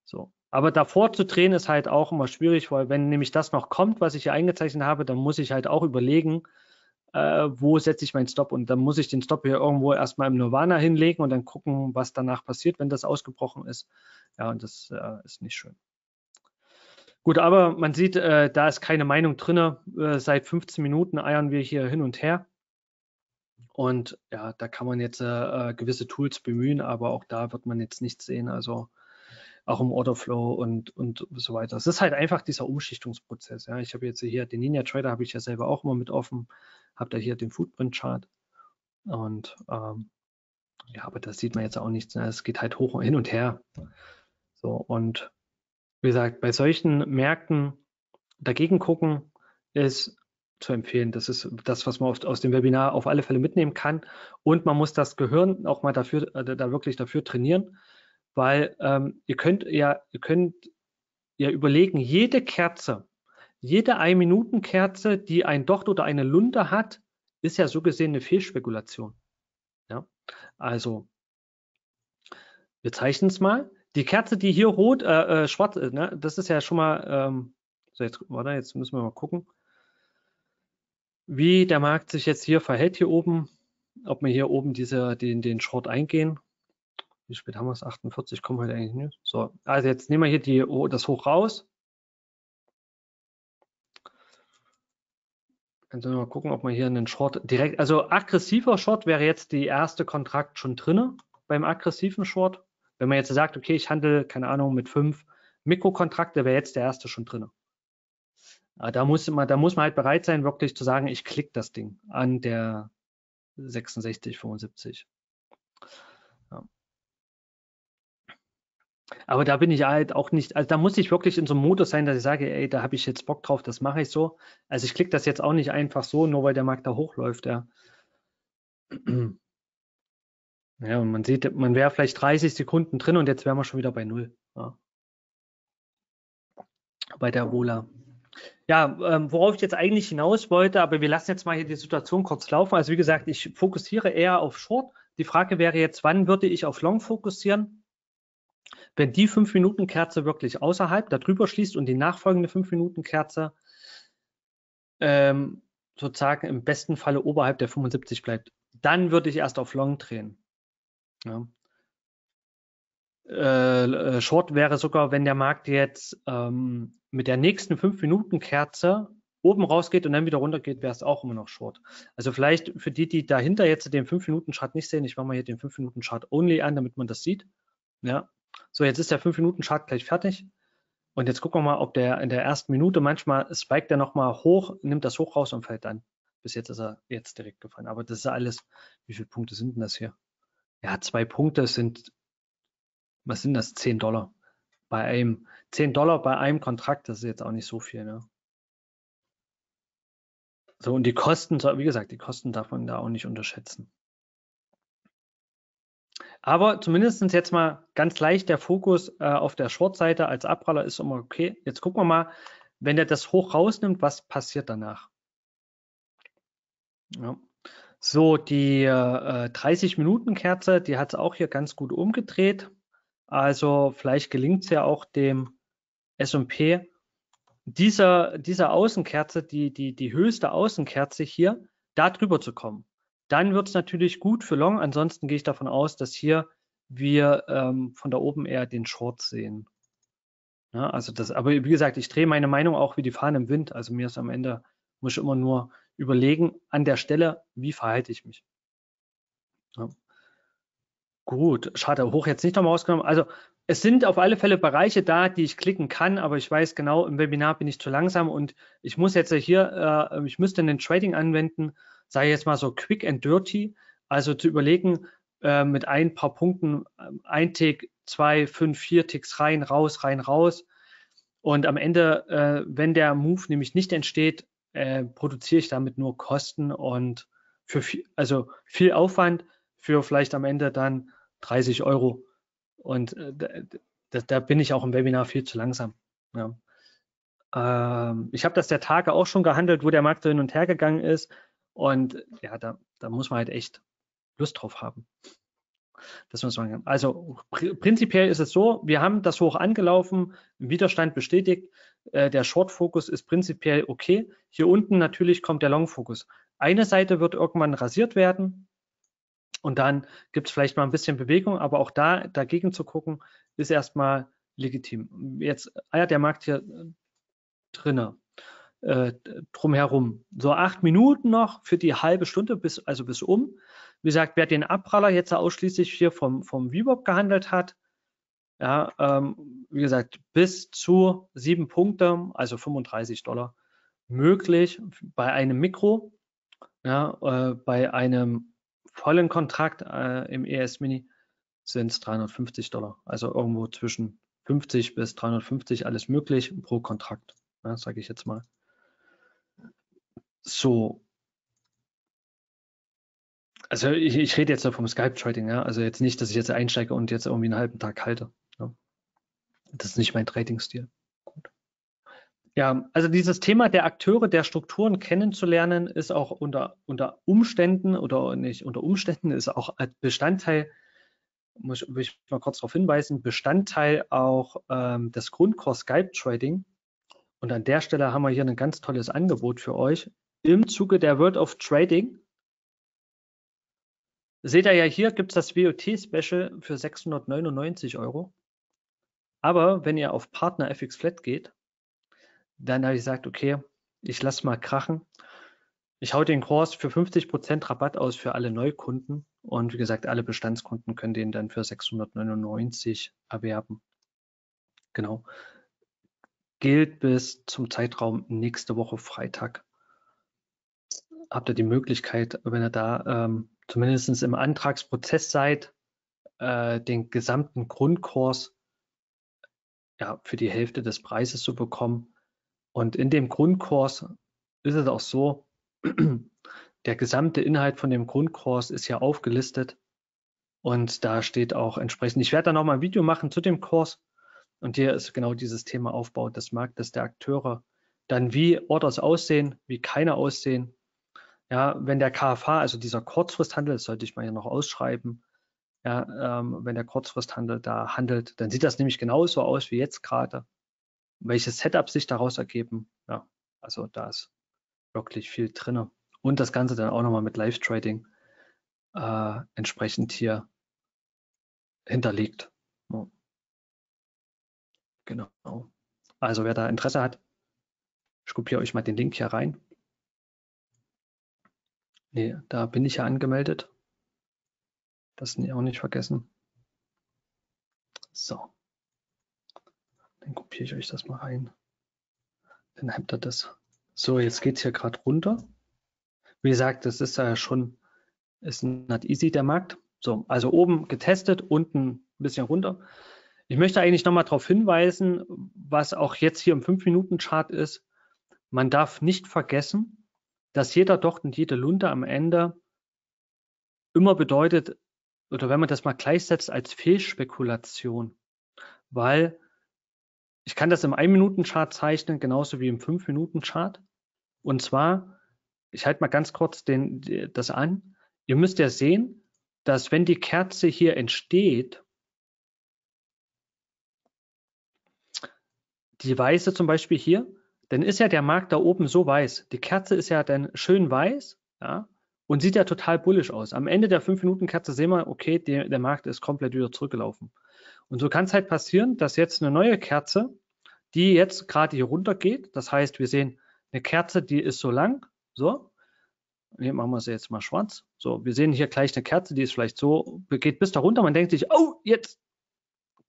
So. Aber davor zu drehen ist halt auch immer schwierig, weil wenn nämlich das noch kommt, was ich hier eingezeichnet habe, dann muss ich halt auch überlegen, äh, wo setze ich meinen Stop und dann muss ich den Stop hier irgendwo erstmal im Nirvana hinlegen und dann gucken, was danach passiert, wenn das ausgebrochen ist. Ja, und das äh, ist nicht schön. Gut, aber man sieht, äh, da ist keine Meinung drin. Äh, seit 15 Minuten eiern wir hier hin und her. Und ja, da kann man jetzt äh, gewisse Tools bemühen, aber auch da wird man jetzt nichts sehen. Also auch im Orderflow und, und so weiter. Es ist halt einfach dieser Umschichtungsprozess. Ja. Ich habe jetzt hier den Ninja Trader, habe ich ja selber auch immer mit offen habe da hier den Footprint-Chart und ähm, ja, aber das sieht man jetzt auch nicht. Ne? Es geht halt hoch und hin und her. So und wie gesagt, bei solchen Märkten dagegen gucken ist zu empfehlen. Das ist das, was man oft aus dem Webinar auf alle Fälle mitnehmen kann. Und man muss das Gehirn auch mal dafür, äh, da wirklich dafür trainieren, weil ähm, ihr könnt ja, ihr könnt ja überlegen, jede Kerze, jede Ein-Minuten-Kerze, die ein Docht oder eine Lunte hat, ist ja so gesehen eine Fehlspekulation. Ja, also wir zeichnen es mal. Die Kerze, die hier rot, äh, äh, schwarz ist, ne, das ist ja schon mal, ähm, so jetzt, warte, jetzt müssen wir mal gucken, wie der Markt sich jetzt hier verhält hier oben, ob wir hier oben diese, den, den Short eingehen. Wie spät haben wir es? 48, kommen heute eigentlich nicht. So, also jetzt nehmen wir hier die, das Hoch raus. Dann sollen wir mal gucken, ob man hier einen Short direkt, also aggressiver Short wäre jetzt die erste Kontrakt schon drinne beim aggressiven Short. Wenn man jetzt sagt, okay, ich handle, keine Ahnung, mit fünf Mikrokontrakte, wäre jetzt der erste schon drinne. Da muss man, da muss man halt bereit sein, wirklich zu sagen, ich klicke das Ding an der 66, 75. Aber da bin ich halt auch nicht, also da muss ich wirklich in so einem Modus sein, dass ich sage, ey, da habe ich jetzt Bock drauf, das mache ich so. Also ich klicke das jetzt auch nicht einfach so, nur weil der Markt da hochläuft, ja. Ja, und man sieht, man wäre vielleicht 30 Sekunden drin und jetzt wären wir schon wieder bei Null. Ja. Bei der Wohler. Ja, ähm, worauf ich jetzt eigentlich hinaus wollte, aber wir lassen jetzt mal hier die Situation kurz laufen. Also wie gesagt, ich fokussiere eher auf Short. Die Frage wäre jetzt, wann würde ich auf Long fokussieren? Wenn die 5-Minuten-Kerze wirklich außerhalb darüber schließt und die nachfolgende 5-Minuten-Kerze ähm, sozusagen im besten Falle oberhalb der 75 bleibt, dann würde ich erst auf Long drehen. Ja. Äh, äh Short wäre sogar, wenn der Markt jetzt ähm, mit der nächsten 5-Minuten-Kerze oben rausgeht und dann wieder runter geht, wäre es auch immer noch Short. Also vielleicht für die, die dahinter jetzt den 5-Minuten-Chart nicht sehen, ich mache mal hier den 5-Minuten-Chart Only an, damit man das sieht. Ja, so, jetzt ist der 5-Minuten-Chart gleich fertig. Und jetzt gucken wir mal, ob der in der ersten Minute manchmal spiked er nochmal hoch, nimmt das hoch raus und fällt dann. Bis jetzt ist er jetzt direkt gefallen. Aber das ist alles, wie viele Punkte sind denn das hier? Ja, zwei Punkte sind, was sind das? 10 Dollar. Bei einem, 10 Dollar bei einem Kontrakt, das ist jetzt auch nicht so viel, ne? So, und die Kosten, wie gesagt, die Kosten darf man da auch nicht unterschätzen. Aber zumindest jetzt mal ganz leicht der Fokus äh, auf der Short-Seite als Abpraller ist immer okay. Jetzt gucken wir mal, wenn er das hoch rausnimmt, was passiert danach? Ja. So, die äh, 30-Minuten-Kerze, die hat es auch hier ganz gut umgedreht. Also vielleicht gelingt es ja auch dem S&P, dieser, dieser Außenkerze, die, die, die höchste Außenkerze hier, da drüber zu kommen dann wird es natürlich gut für Long. Ansonsten gehe ich davon aus, dass hier wir ähm, von da oben eher den Short sehen. Ja, also das, aber wie gesagt, ich drehe meine Meinung auch wie die Fahne im Wind. Also mir ist am Ende, muss ich immer nur überlegen, an der Stelle, wie verhalte ich mich. Ja. Gut, schade, hoch jetzt nicht nochmal ausgenommen. Also es sind auf alle Fälle Bereiche da, die ich klicken kann, aber ich weiß genau, im Webinar bin ich zu langsam und ich muss jetzt hier, äh, ich müsste einen Trading anwenden sei jetzt mal so quick and dirty, also zu überlegen, äh, mit ein paar Punkten, äh, ein Tick, zwei, fünf, vier Ticks rein, raus, rein, raus. Und am Ende, äh, wenn der Move nämlich nicht entsteht, äh, produziere ich damit nur Kosten und für viel, also viel Aufwand für vielleicht am Ende dann 30 Euro. Und äh, da, da, bin ich auch im Webinar viel zu langsam. Ja. Ähm, ich habe das der Tage auch schon gehandelt, wo der Markt so hin und her gegangen ist. Und ja, da, da muss man halt echt Lust drauf haben. Das muss man. Also pr prinzipiell ist es so, wir haben das hoch angelaufen, Widerstand bestätigt. Äh, der Short-Fokus ist prinzipiell okay. Hier unten natürlich kommt der Long-Fokus. Eine Seite wird irgendwann rasiert werden und dann gibt es vielleicht mal ein bisschen Bewegung, aber auch da dagegen zu gucken, ist erstmal legitim. Jetzt eiert der Markt hier drinne äh, drumherum. So acht Minuten noch für die halbe Stunde, bis, also bis um. Wie gesagt, wer den Abpraller jetzt ausschließlich hier vom, vom VBOB gehandelt hat, ja, ähm, wie gesagt, bis zu sieben Punkte, also 35 Dollar möglich bei einem Mikro, ja, äh, bei einem vollen Kontrakt äh, im ES Mini sind es 350 Dollar, also irgendwo zwischen 50 bis 350 alles möglich pro Kontrakt, ja, sage ich jetzt mal. So. Also ich, ich rede jetzt vom Skype-Trading, ja. Also jetzt nicht, dass ich jetzt einsteige und jetzt irgendwie einen halben Tag halte. Ja. Das ist nicht mein Trading-Stil. Ja, also dieses Thema der Akteure, der Strukturen kennenzulernen, ist auch unter, unter Umständen oder nicht unter Umständen ist auch Bestandteil, muss, ich mal kurz darauf hinweisen, Bestandteil auch ähm, des Grundkurs Skype Trading. Und an der Stelle haben wir hier ein ganz tolles Angebot für euch im Zuge der World of Trading. Seht ihr ja hier, gibt es das WOT-Special für 699 Euro. Aber wenn ihr auf Partner FX Flat geht, dann habe ich gesagt, okay, ich lasse mal krachen. Ich hau den Kurs für 50% Rabatt aus für alle Neukunden. Und wie gesagt, alle Bestandskunden können den dann für 699 erwerben. Genau. Gilt bis zum Zeitraum nächste Woche Freitag habt ihr die Möglichkeit, wenn ihr da ähm, zumindest im Antragsprozess seid, äh, den gesamten Grundkurs ja, für die Hälfte des Preises zu bekommen. Und in dem Grundkurs ist es auch so, [clears throat] der gesamte Inhalt von dem Grundkurs ist ja aufgelistet. Und da steht auch entsprechend, ich werde da nochmal ein Video machen zu dem Kurs. Und hier ist genau dieses Thema Aufbau des Marktes der Akteure, dann wie Orders aussehen, wie keine aussehen, ja, wenn der KFH, also dieser Kurzfristhandel, das sollte ich mal hier noch ausschreiben, ja, ähm, wenn der Kurzfristhandel da handelt, dann sieht das nämlich genauso aus wie jetzt gerade. Welche Setups sich daraus ergeben, ja, also da ist wirklich viel drin. Und das Ganze dann auch nochmal mit Live-Trading äh, entsprechend hier hinterlegt. Ja. Genau. Also wer da Interesse hat, ich kopiere euch mal den Link hier rein. Nee, da bin ich ja angemeldet. Das auch nicht vergessen. So. Dann kopiere ich euch das mal rein. Dann habt ihr das. So, jetzt geht es hier gerade runter. Wie gesagt, das ist ja schon, ist nicht easy der Markt. So, also oben getestet, unten ein bisschen runter. Ich möchte eigentlich nochmal darauf hinweisen, was auch jetzt hier im 5-Minuten-Chart ist. Man darf nicht vergessen, dass jeder Docht und jede Lunte am Ende immer bedeutet, oder wenn man das mal gleichsetzt als Fehlspekulation, weil ich kann das im 1-Minuten-Chart zeichnen, genauso wie im 5-Minuten-Chart. Und zwar, ich halte mal ganz kurz den, das an. Ihr müsst ja sehen, dass wenn die Kerze hier entsteht, die weiße zum Beispiel hier, dann ist ja der Markt da oben so weiß. Die Kerze ist ja dann schön weiß, ja, und sieht ja total bullisch aus. Am Ende der 5-Minuten-Kerze sehen wir, okay, der, der Markt ist komplett wieder zurückgelaufen. Und so kann es halt passieren, dass jetzt eine neue Kerze, die jetzt gerade hier runter geht, das heißt, wir sehen eine Kerze, die ist so lang, so, hier machen wir sie jetzt mal schwarz. So, wir sehen hier gleich eine Kerze, die ist vielleicht so, geht bis da runter. Man denkt sich, oh, jetzt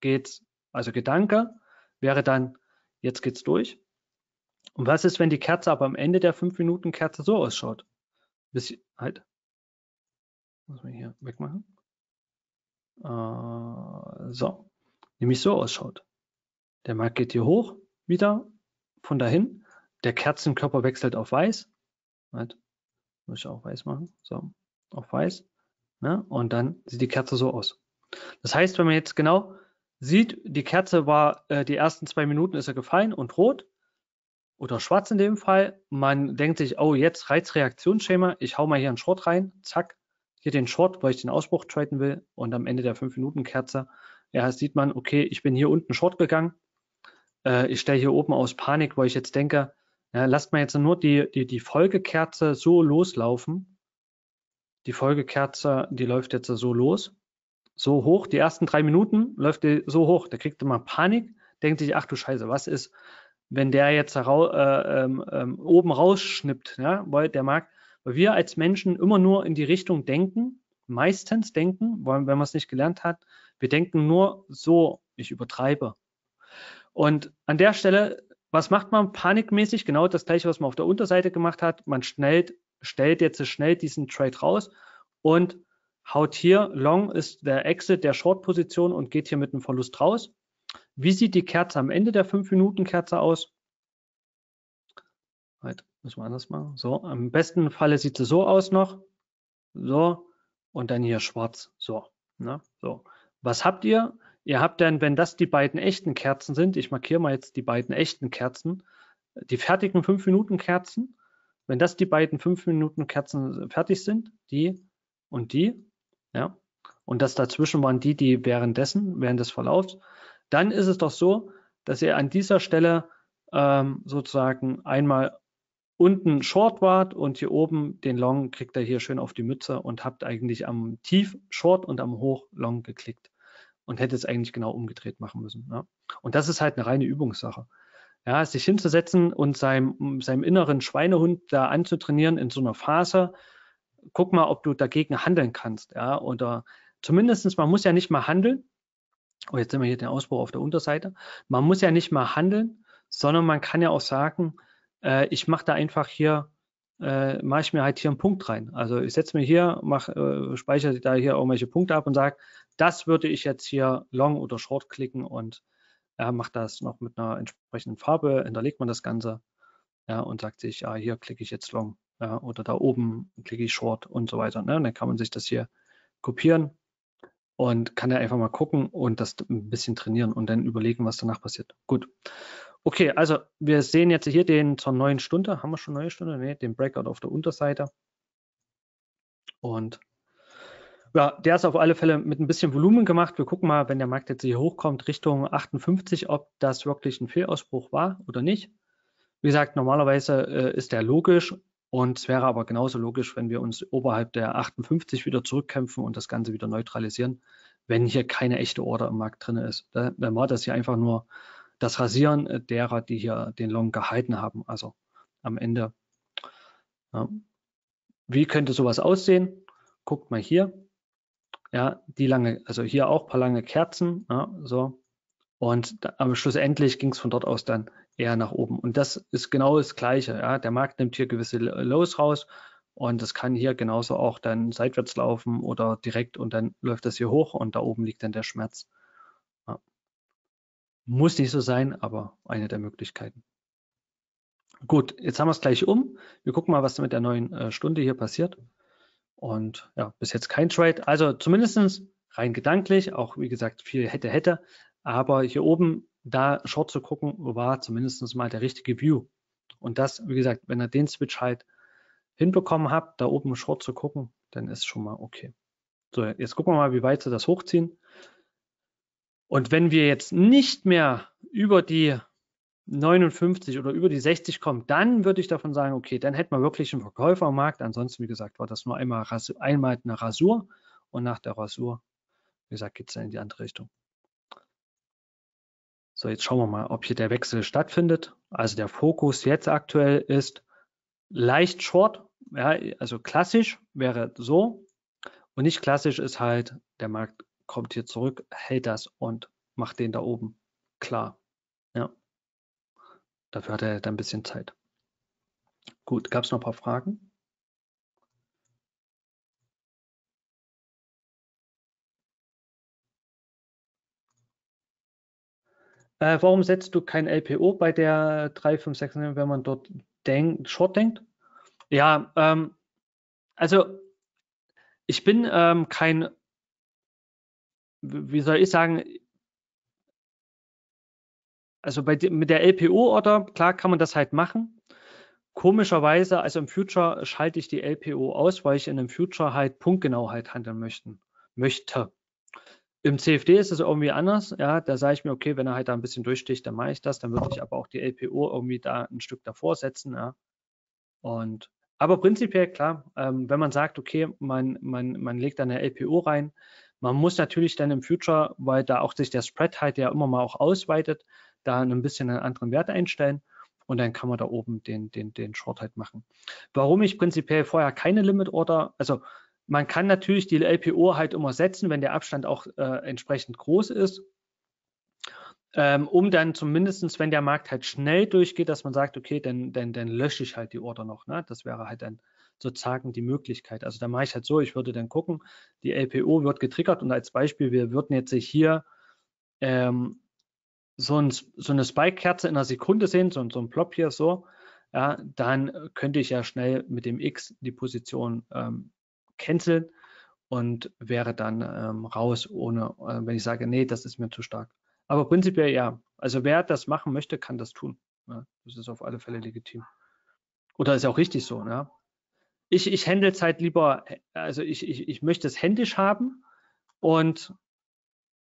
geht's. Also Gedanke wäre dann, jetzt geht's durch. Und was ist, wenn die Kerze aber am Ende der 5-Minuten-Kerze so ausschaut? Bisschen, halt. Muss man hier wegmachen. Äh, so. Nämlich so ausschaut. Der Markt geht hier hoch, wieder von dahin. Der Kerzenkörper wechselt auf weiß. Halt. Muss ich auch weiß machen. So, auf weiß. Ja, und dann sieht die Kerze so aus. Das heißt, wenn man jetzt genau sieht, die Kerze war, äh, die ersten zwei Minuten ist er gefallen und rot oder schwarz in dem Fall. Man denkt sich, oh, jetzt Reizreaktionsschema, ich hau mal hier einen Short rein, zack, hier den Short, weil ich den Ausbruch traden will und am Ende der 5-Minuten-Kerze, ja, sieht man, okay, ich bin hier unten Short gegangen, äh, ich stelle hier oben aus Panik, weil ich jetzt denke, ja, lasst mal jetzt nur die, die, die Folgekerze so loslaufen. Die Folgekerze, die läuft jetzt so los, so hoch, die ersten drei Minuten läuft die so hoch, da kriegt man Panik, denkt sich, ach du Scheiße, was ist, wenn der jetzt rau, äh, ähm, ähm, oben rausschnippt, ja, weil der Markt, weil wir als Menschen immer nur in die Richtung denken, meistens denken, wenn man es nicht gelernt hat, wir denken nur so, ich übertreibe. Und an der Stelle, was macht man panikmäßig? Genau das gleiche, was man auf der Unterseite gemacht hat. Man schnellt, stellt jetzt schnell diesen Trade raus und haut hier, Long ist der Exit der Short-Position und geht hier mit einem Verlust raus. Wie sieht die Kerze am Ende der 5-Minuten-Kerze aus? Halt, müssen wir anders machen. So, am besten Falle sieht sie so aus noch. So, und dann hier schwarz. So, ne? so. Was habt ihr? Ihr habt dann, wenn das die beiden echten Kerzen sind, ich markiere mal jetzt die beiden echten Kerzen, die fertigen 5-Minuten-Kerzen, wenn das die beiden 5-Minuten-Kerzen fertig sind, die und die, ja, und das dazwischen waren die, die währenddessen, während des Verlaufs, dann ist es doch so, dass ihr an dieser Stelle ähm, sozusagen einmal unten Short wart und hier oben den Long kriegt ihr hier schön auf die Mütze und habt eigentlich am Tief Short und am Hoch Long geklickt und hätte es eigentlich genau umgedreht machen müssen. Ja. Und das ist halt eine reine Übungssache. Ja, sich hinzusetzen und seinem, seinem inneren Schweinehund da anzutrainieren in so einer Phase, guck mal, ob du dagegen handeln kannst. Ja, oder zumindestens, man muss ja nicht mal handeln, oh, jetzt sind wir hier den Ausbruch auf der Unterseite. Man muss ja nicht mal handeln, sondern man kann ja auch sagen, äh, ich mache da einfach hier, äh, mache ich mir halt hier einen Punkt rein. Also ich setze mir hier, mach, äh, speichere da hier irgendwelche Punkte ab und sage, das würde ich jetzt hier Long oder Short klicken und äh, macht das noch mit einer entsprechenden Farbe, hinterlegt man das Ganze ja, und sagt sich, ja, hier klicke ich jetzt Long ja, oder da oben klicke ich Short und so weiter. Ne? Und dann kann man sich das hier kopieren und kann ja einfach mal gucken und das ein bisschen trainieren und dann überlegen, was danach passiert. Gut. Okay, also wir sehen jetzt hier den zur neuen Stunde. Haben wir schon neue Stunde? Ne, den Breakout auf der Unterseite. Und ja, der ist auf alle Fälle mit ein bisschen Volumen gemacht. Wir gucken mal, wenn der Markt jetzt hier hochkommt, Richtung 58, ob das wirklich ein Fehlausbruch war oder nicht. Wie gesagt, normalerweise äh, ist der logisch und es wäre aber genauso logisch, wenn wir uns oberhalb der 58 wieder zurückkämpfen und das Ganze wieder neutralisieren, wenn hier keine echte Order im Markt drin ist. Dann war das hier einfach nur das Rasieren derer, die hier den Long gehalten haben. Also am Ende. Ja. Wie könnte sowas aussehen? Guckt mal hier. Ja, die lange, also hier auch ein paar lange Kerzen. Ja, so. Und da, aber schlussendlich ging es von dort aus dann eher nach oben. Und das ist genau das Gleiche. Ja. Der Markt nimmt hier gewisse Lows raus und das kann hier genauso auch dann seitwärts laufen oder direkt und dann läuft das hier hoch und da oben liegt dann der Schmerz. Muss nicht so sein, aber eine der Möglichkeiten. Gut, jetzt haben wir es gleich um. Wir gucken mal, was mit der neuen äh, Stunde hier passiert. Und ja, bis jetzt kein Trade. Also zumindest rein gedanklich, auch wie gesagt, viel hätte, hätte. Aber hier oben da Short zu gucken, war zumindest mal der richtige View. Und das, wie gesagt, wenn ihr den Switch halt hinbekommen habt, da oben Short zu gucken, dann ist schon mal okay. So, jetzt gucken wir mal, wie weit sie das hochziehen. Und wenn wir jetzt nicht mehr über die 59 oder über die 60 kommen, dann würde ich davon sagen, okay, dann hätten wir wirklich einen Verkäufer am Markt. Ansonsten, wie gesagt, war das nur einmal, einmal eine Rasur und nach der Rasur, wie gesagt, geht es dann in die andere Richtung. So, jetzt schauen wir mal, ob hier der Wechsel stattfindet. Also der Fokus jetzt aktuell ist leicht short, ja, also klassisch wäre so und nicht klassisch ist halt, der Markt kommt hier zurück, hält das und macht den da oben klar. Ja. Dafür hat er dann ein bisschen Zeit. Gut, gab es noch ein paar Fragen? Äh, warum setzt du kein LPO bei der 356, wenn man dort denk, Short denkt? Ja, ähm, also ich bin ähm, kein, wie soll ich sagen, also bei, mit der LPO-Order, klar kann man das halt machen. Komischerweise, also im Future schalte ich die LPO aus, weil ich in einem Future halt Punktgenauheit handeln möchten, möchte. Im CFD ist es irgendwie anders. Ja, da sage ich mir, okay, wenn er halt da ein bisschen durchsticht, dann mache ich das. Dann würde ich aber auch die LPO irgendwie da ein Stück davor setzen. Ja. Und aber prinzipiell klar, ähm, wenn man sagt, okay, man, man, man legt da eine LPO rein, man muss natürlich dann im Future, weil da auch sich der Spread halt ja immer mal auch ausweitet, da ein bisschen einen anderen Wert einstellen und dann kann man da oben den, den, den Short halt machen. Warum ich prinzipiell vorher keine Limit Order, also man kann natürlich die LPO halt immer setzen, wenn der Abstand auch äh, entsprechend groß ist, ähm, um dann zumindestens, wenn der Markt halt schnell durchgeht, dass man sagt, okay, dann, dann, dann lösche ich halt die Order noch. Ne? Das wäre halt dann sozusagen die Möglichkeit. Also da mache ich halt so, ich würde dann gucken, die LPO wird getriggert und als Beispiel, wir würden jetzt hier ähm, so, ein, so eine Spike-Kerze in einer Sekunde sehen, so, so ein Plop hier so, ja, dann könnte ich ja schnell mit dem X die Position ähm, canceln und wäre dann ähm, raus, ohne, äh, wenn ich sage, nee, das ist mir zu stark. Aber prinzipiell ja. Also wer das machen möchte, kann das tun. Ja, das ist auf alle Fälle legitim. Oder ist auch richtig so. Ja. Ich, ich handle es halt lieber, also ich, ich, ich möchte es händisch haben und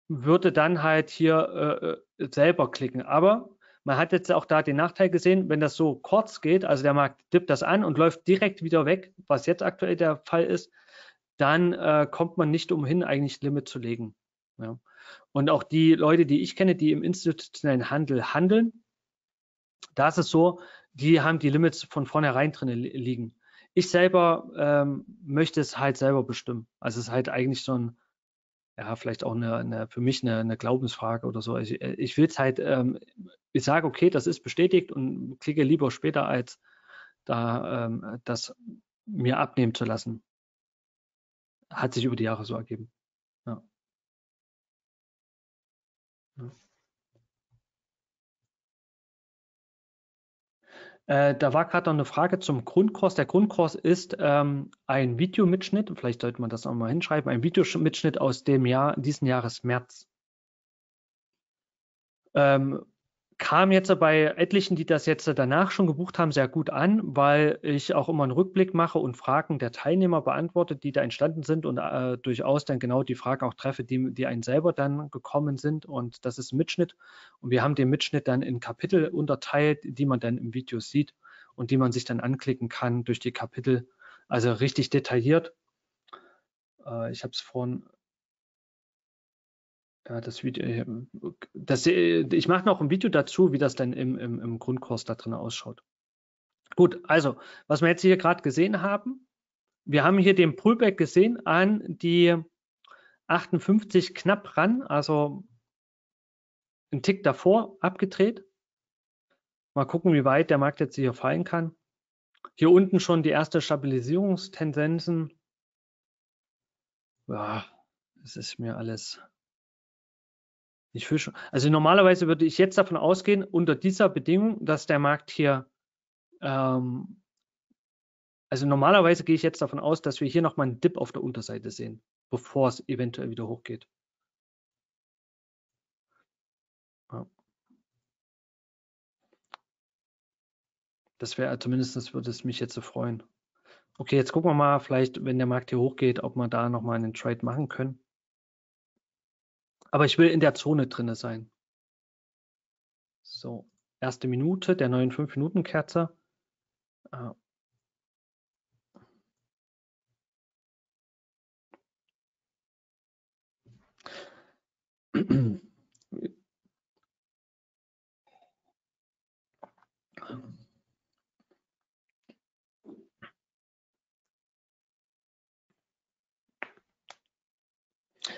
würde dann halt hier äh, äh, selber klicken. Aber man hat jetzt auch da den Nachteil gesehen, wenn das so kurz geht, also der Markt dippt das an und läuft direkt wieder weg, was jetzt aktuell der Fall ist, dann äh, kommt man nicht umhin, eigentlich Limit zu legen. Ja. Und auch die Leute, die ich kenne, die im institutionellen Handel handeln, da ist es so, die haben die Limits von vornherein drin liegen. Ich selber ähm, möchte es halt selber bestimmen. Also es ist halt eigentlich so ein, ja, vielleicht auch eine, eine für mich eine, eine, Glaubensfrage oder so. Ich, ich will es halt, ähm, ich sage, okay, das ist bestätigt und klicke lieber später, als da ähm, das mir abnehmen zu lassen. Hat sich über die Jahre so ergeben. Ja. ja. Äh, da war gerade noch eine Frage zum Grundkurs. Der Grundkurs ist ähm, ein Videomitschnitt, vielleicht sollte man das auch mal hinschreiben, ein Videomitschnitt aus dem Jahr, diesen Jahres März. Ähm, kam jetzt bei etlichen, die das jetzt danach schon gebucht haben, sehr gut an, weil ich auch immer einen Rückblick mache und Fragen der Teilnehmer beantworte, die da entstanden sind und äh, durchaus dann genau die Fragen auch treffe, die, die einen selber dann gekommen sind. Und das ist ein Mitschnitt. Und wir haben den Mitschnitt dann in Kapitel unterteilt, die man dann im Video sieht und die man sich dann anklicken kann durch die Kapitel. Also richtig detailliert. Äh, ich habe es vorhin ja, das Video, äh, das, äh, ich mache noch ein Video dazu, wie das dann im, im, im Grundkurs da drin ausschaut. Gut, also, was wir jetzt hier gerade gesehen haben, wir haben hier den Pullback gesehen an die 58 knapp ran, also ein Tick davor abgedreht. Mal gucken, wie weit der Markt jetzt hier fallen kann. Hier unten schon die erste Stabilisierungstendenzen. Ja, das ist mir alles ich fühle schon. Also normalerweise würde ich jetzt davon ausgehen, unter dieser Bedingung, dass der Markt hier, ähm, also normalerweise gehe ich jetzt davon aus, dass wir hier nochmal einen Dip auf der Unterseite sehen, bevor es eventuell wieder hochgeht. Das wäre zumindest, würde es mich jetzt so freuen. Okay, jetzt gucken wir mal, vielleicht, wenn der Markt hier hochgeht, ob wir da nochmal einen Trade machen können. Aber ich will in der Zone drinne sein. So, erste Minute der neuen 5-Minuten-Kerze. Äh,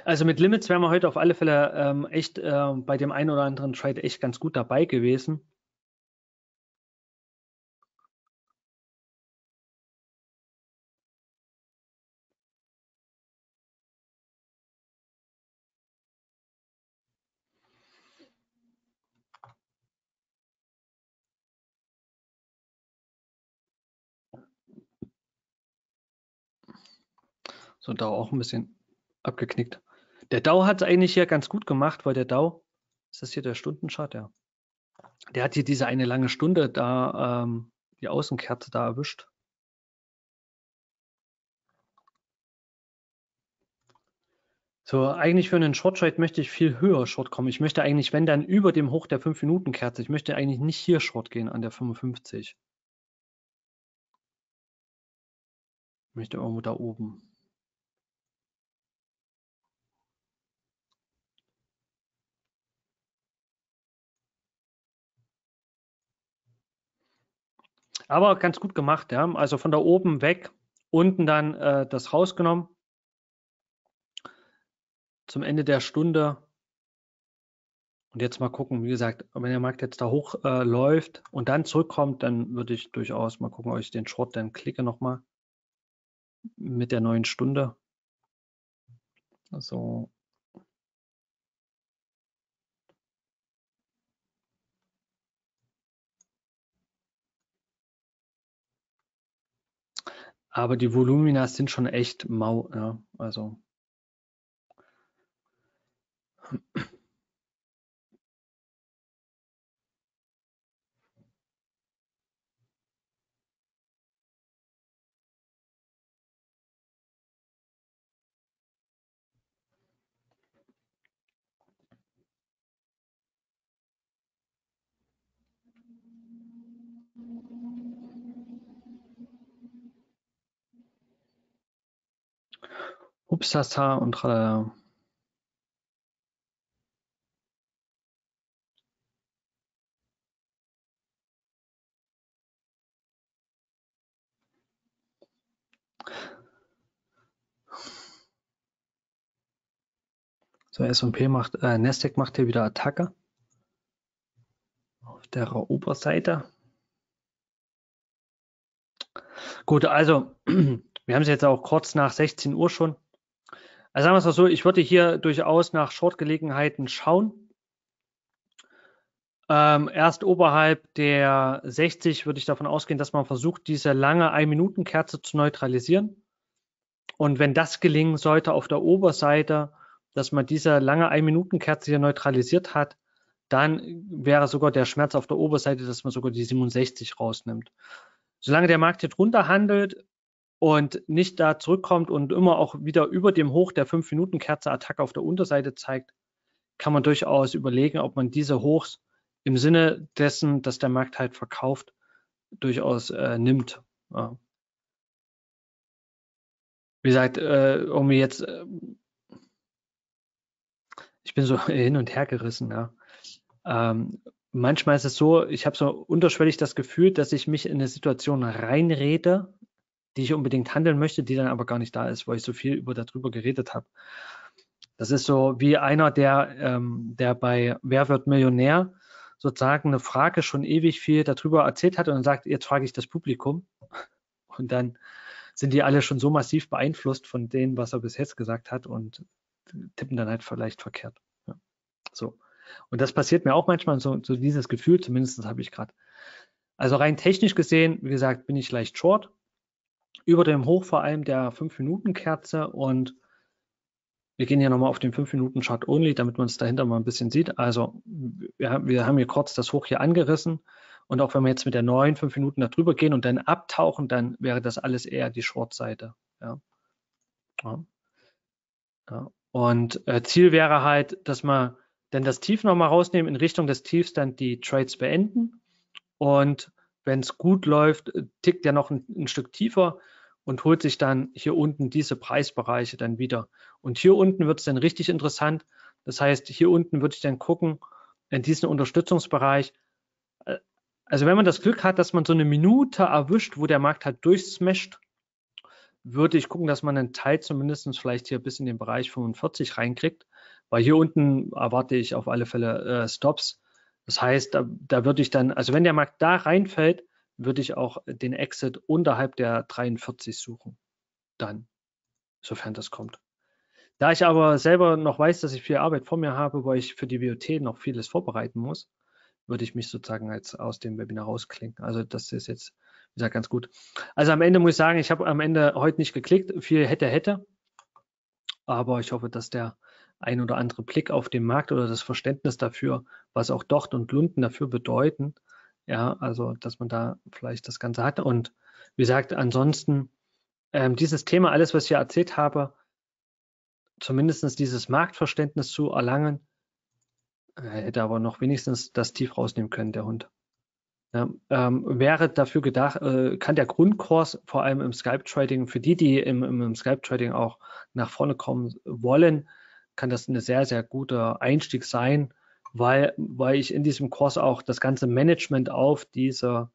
Also mit Limits wären wir heute auf alle Fälle ähm, echt äh, bei dem einen oder anderen Trade echt ganz gut dabei gewesen. So, da auch ein bisschen abgeknickt. Der DAO hat es eigentlich hier ganz gut gemacht, weil der DAO, ist das hier der Stundenchart? Ja. Der hat hier diese eine lange Stunde da, ähm, die Außenkerze da erwischt. So, eigentlich für einen Short Trade möchte ich viel höher Short kommen. Ich möchte eigentlich, wenn dann über dem Hoch der 5-Minuten-Kerze, ich möchte eigentlich nicht hier Short gehen an der 55. Ich möchte irgendwo da oben. Aber ganz gut gemacht, ja. Also von da oben weg, unten dann äh, das rausgenommen zum Ende der Stunde. Und jetzt mal gucken, wie gesagt, wenn der Markt jetzt da hoch äh, läuft und dann zurückkommt, dann würde ich durchaus mal gucken, ob ich den Short dann klicke nochmal mit der neuen Stunde. Also Aber die Volumina sind schon echt mau, ja, also Hupsasa und tralala. So, S&P macht, äh, Nasdaq macht hier wieder Attacke. Auf der Oberseite. Gut, also, [clears throat] wir haben es jetzt auch kurz nach 16 Uhr schon. Also sagen wir es mal so, ich würde hier durchaus nach Short-Gelegenheiten schauen. Ähm, erst oberhalb der 60 würde ich davon ausgehen, dass man versucht, diese lange 1-Minuten-Kerze zu neutralisieren. Und wenn das gelingen sollte auf der Oberseite, dass man diese lange 1-Minuten-Kerze hier neutralisiert hat, dann wäre sogar der Schmerz auf der Oberseite, dass man sogar die 67 rausnimmt. Solange der Markt hier drunter handelt und nicht da zurückkommt und immer auch wieder über dem Hoch der 5-Minuten-Kerze Attacke auf der Unterseite zeigt, kann man durchaus überlegen, ob man diese Hochs im Sinne dessen, dass der Markt halt verkauft, durchaus äh, nimmt. Ja. Wie gesagt, äh, um jetzt äh, ich bin so [laughs] hin und her gerissen, ja. Ähm, manchmal ist es so, ich habe so unterschwellig das Gefühl, dass ich mich in eine Situation reinrede, die ich unbedingt handeln möchte, die dann aber gar nicht da ist, weil ich so viel über darüber geredet habe. Das ist so wie einer, der, ähm, der bei Wer wird Millionär sozusagen eine Frage schon ewig viel darüber erzählt hat und dann sagt, jetzt frage ich das Publikum. Und dann sind die alle schon so massiv beeinflusst von dem, was er bis jetzt gesagt hat und tippen dann halt vielleicht verkehrt. Ja. So. Und das passiert mir auch manchmal, so, so dieses Gefühl, zumindest habe ich gerade. Also rein technisch gesehen, wie gesagt, bin ich leicht short. Über dem Hoch vor allem der 5-Minuten-Kerze und wir gehen hier nochmal auf den 5-Minuten-Chart Only, damit man es dahinter mal ein bisschen sieht. Also wir, wir haben hier kurz das Hoch hier angerissen und auch wenn wir jetzt mit der neuen 5 Minuten da drüber gehen und dann abtauchen, dann wäre das alles eher die Short-Seite. Ja. Ja. ja. Und äh, Ziel wäre halt, dass man dann das Tief nochmal rausnehmen, in Richtung des Tiefs dann die Trades beenden. Und wenn es gut läuft, äh, tickt der noch ein, ein, Stück tiefer und holt sich dann hier unten diese Preisbereiche dann wieder. Und hier unten wird es dann richtig interessant. Das heißt, hier unten würde ich dann gucken, in diesen Unterstützungsbereich. Äh, also wenn man das Glück hat, dass man so eine Minute erwischt, wo der Markt halt durchsmasht, würde ich gucken, dass man einen Teil zumindest vielleicht hier bis in den Bereich 45 reinkriegt, weil hier unten erwarte ich auf alle Fälle äh, Stops. Das heißt, da, da würde ich dann, also wenn der Markt da reinfällt, würde ich auch den Exit unterhalb der 43 suchen. Dann, sofern das kommt. Da ich aber selber noch weiß, dass ich viel Arbeit vor mir habe, weil ich für die WOT noch vieles vorbereiten muss, würde ich mich sozusagen jetzt aus dem Webinar rausklinken. Also das ist jetzt wie gesagt, ganz gut. Also am Ende muss ich sagen, ich habe am Ende heute nicht geklickt, viel hätte, hätte. aber ich hoffe, dass der ein oder andere Blick auf den Markt oder das Verständnis dafür, was auch Docht und Lunden dafür bedeuten, ja, also dass man da vielleicht das Ganze hat. Und wie gesagt, ansonsten ähm, dieses Thema, alles, was ich hier erzählt habe, zumindest dieses Marktverständnis zu erlangen, er hätte aber noch wenigstens das tief rausnehmen können, der Hund. Ja, ähm, wäre dafür gedacht, äh, kann der Grundkurs vor allem im Skype-Trading, für die, die im, im, im Skype-Trading auch nach vorne kommen wollen, kann das ein sehr, sehr guter Einstieg sein, weil, weil ich in diesem Kurs auch das ganze Management auf diese,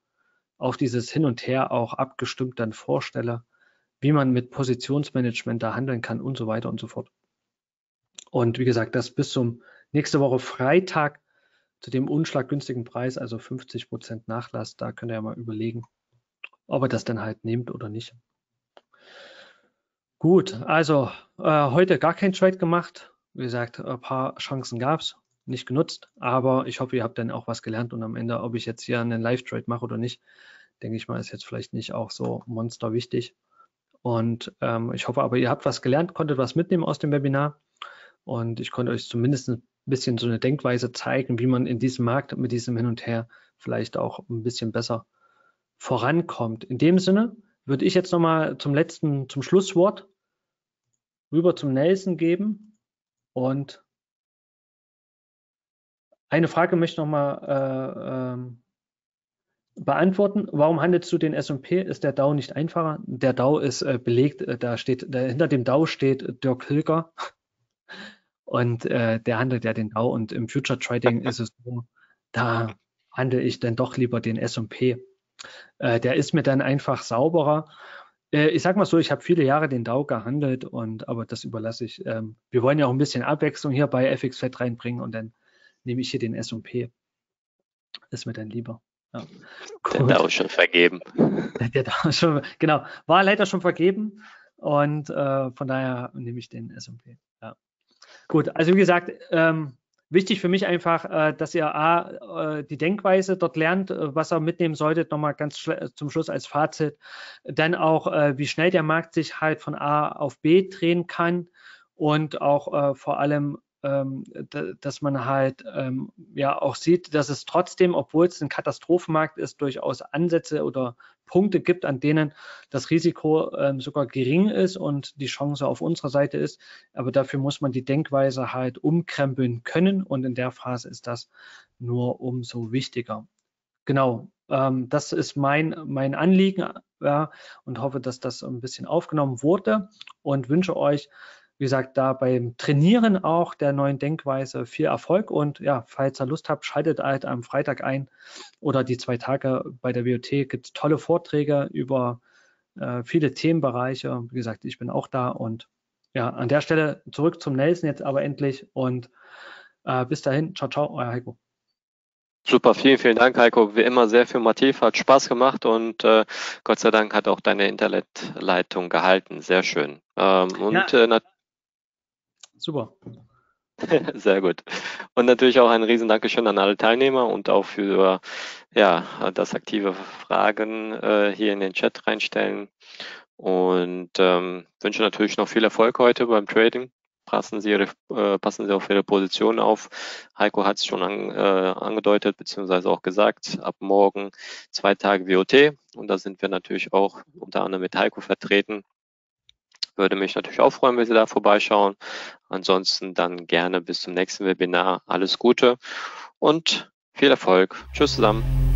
auf dieses Hin und Her auch abgestimmt dann vorstelle, wie man mit Positionsmanagement da handeln kann und so weiter und so fort. Und wie gesagt, das bis zum nächste Woche Freitag zu dem unschlaggünstigen Preis, also 50 Prozent Nachlass. Da könnt ihr ja mal überlegen, ob ihr das dann halt nehmt oder nicht. Gut, also äh, heute gar kein Trade gemacht. Wie gesagt, ein paar Chancen gab es, nicht genutzt, aber ich hoffe, ihr habt dann auch was gelernt und am Ende, ob ich jetzt hier einen Live-Trade mache oder nicht, denke ich mal, ist jetzt vielleicht nicht auch so monster wichtig. Und ähm, ich hoffe aber, ihr habt was gelernt, konntet was mitnehmen aus dem Webinar und ich konnte euch zumindest ein bisschen so eine Denkweise zeigen, wie man in diesem Markt mit diesem Hin und Her vielleicht auch ein bisschen besser vorankommt. In dem Sinne würde ich jetzt nochmal zum letzten, zum Schlusswort rüber zum Nelson geben und eine Frage möchte ich nochmal äh, ähm, beantworten. Warum handelst du den S&P? Ist der DAO nicht einfacher? Der DAO ist äh, belegt, äh, da steht, da, hinter dem DAO steht Dirk Hilger [laughs] und äh, der handelt ja den DAO und im Future Trading ist es so, da handle ich dann doch lieber den S&P. Äh, der ist mir dann einfach sauberer. Äh, ich sag mal so, ich habe viele Jahre den DAO gehandelt und aber das überlasse ich. Ähm, wir wollen ja auch ein bisschen Abwechslung hier bei FXFET reinbringen und dann nehme ich hier den S&P. Ist mir dann lieber. Ja. Der DAO schon vergeben. [laughs] Der DAO schon, genau, war leider schon vergeben und äh, von daher nehme ich den S&P. Ja. Gut, also wie gesagt, ähm, wichtig für mich einfach, äh, dass ihr A, äh, die Denkweise dort lernt, äh, was ihr mitnehmen solltet, nochmal ganz zum Schluss als Fazit. Dann auch, wie schnell der Markt sich halt von A auf B drehen kann und auch vor allem dass man halt ähm, ja auch sieht, dass es trotzdem, obwohl es ein Katastrophenmarkt ist, durchaus Ansätze oder Punkte gibt, an denen das Risiko ähm, sogar gering ist und die Chance auf unserer Seite ist. Aber dafür muss man die Denkweise halt umkrempeln können und in der Phase ist das nur umso wichtiger. Genau, ähm, das ist mein, mein Anliegen ja, und hoffe, dass das ein bisschen aufgenommen wurde und wünsche euch wie gesagt, da beim Trainieren auch der neuen Denkweise viel Erfolg und ja, falls ihr Lust habt, schaltet halt am Freitag ein oder die zwei Tage bei der WOT gibt es tolle Vorträge über äh, viele Themenbereiche. Wie gesagt, ich bin auch da und ja, an der Stelle zurück zum Nelson jetzt aber endlich und äh, bis dahin, ciao, ciao, euer Heiko. Super, vielen, vielen Dank, Heiko. Wie immer sehr informativ, hat Spaß gemacht und äh, Gott sei Dank hat auch deine Internetleitung gehalten. Sehr schön. Ähm, und ja. äh, Super. [laughs] Sehr gut. Und natürlich auch ein riesen Dankeschön an alle Teilnehmer und auch für ja, das aktive Fragen äh, hier in den Chat reinstellen. Und ähm, wünsche natürlich noch viel Erfolg heute beim Trading. Passen Sie, Ihre, äh, passen Sie auf Ihre Position auf. Heiko hat es schon an, äh, angedeutet, beziehungsweise auch gesagt, ab morgen zwei Tage WOT. Und da sind wir natürlich auch unter anderem mit Heiko vertreten. Würde mich natürlich auch freuen, wenn Sie da vorbeischauen. Ansonsten dann gerne bis zum nächsten Webinar. Alles Gute und viel Erfolg. Tschüss zusammen.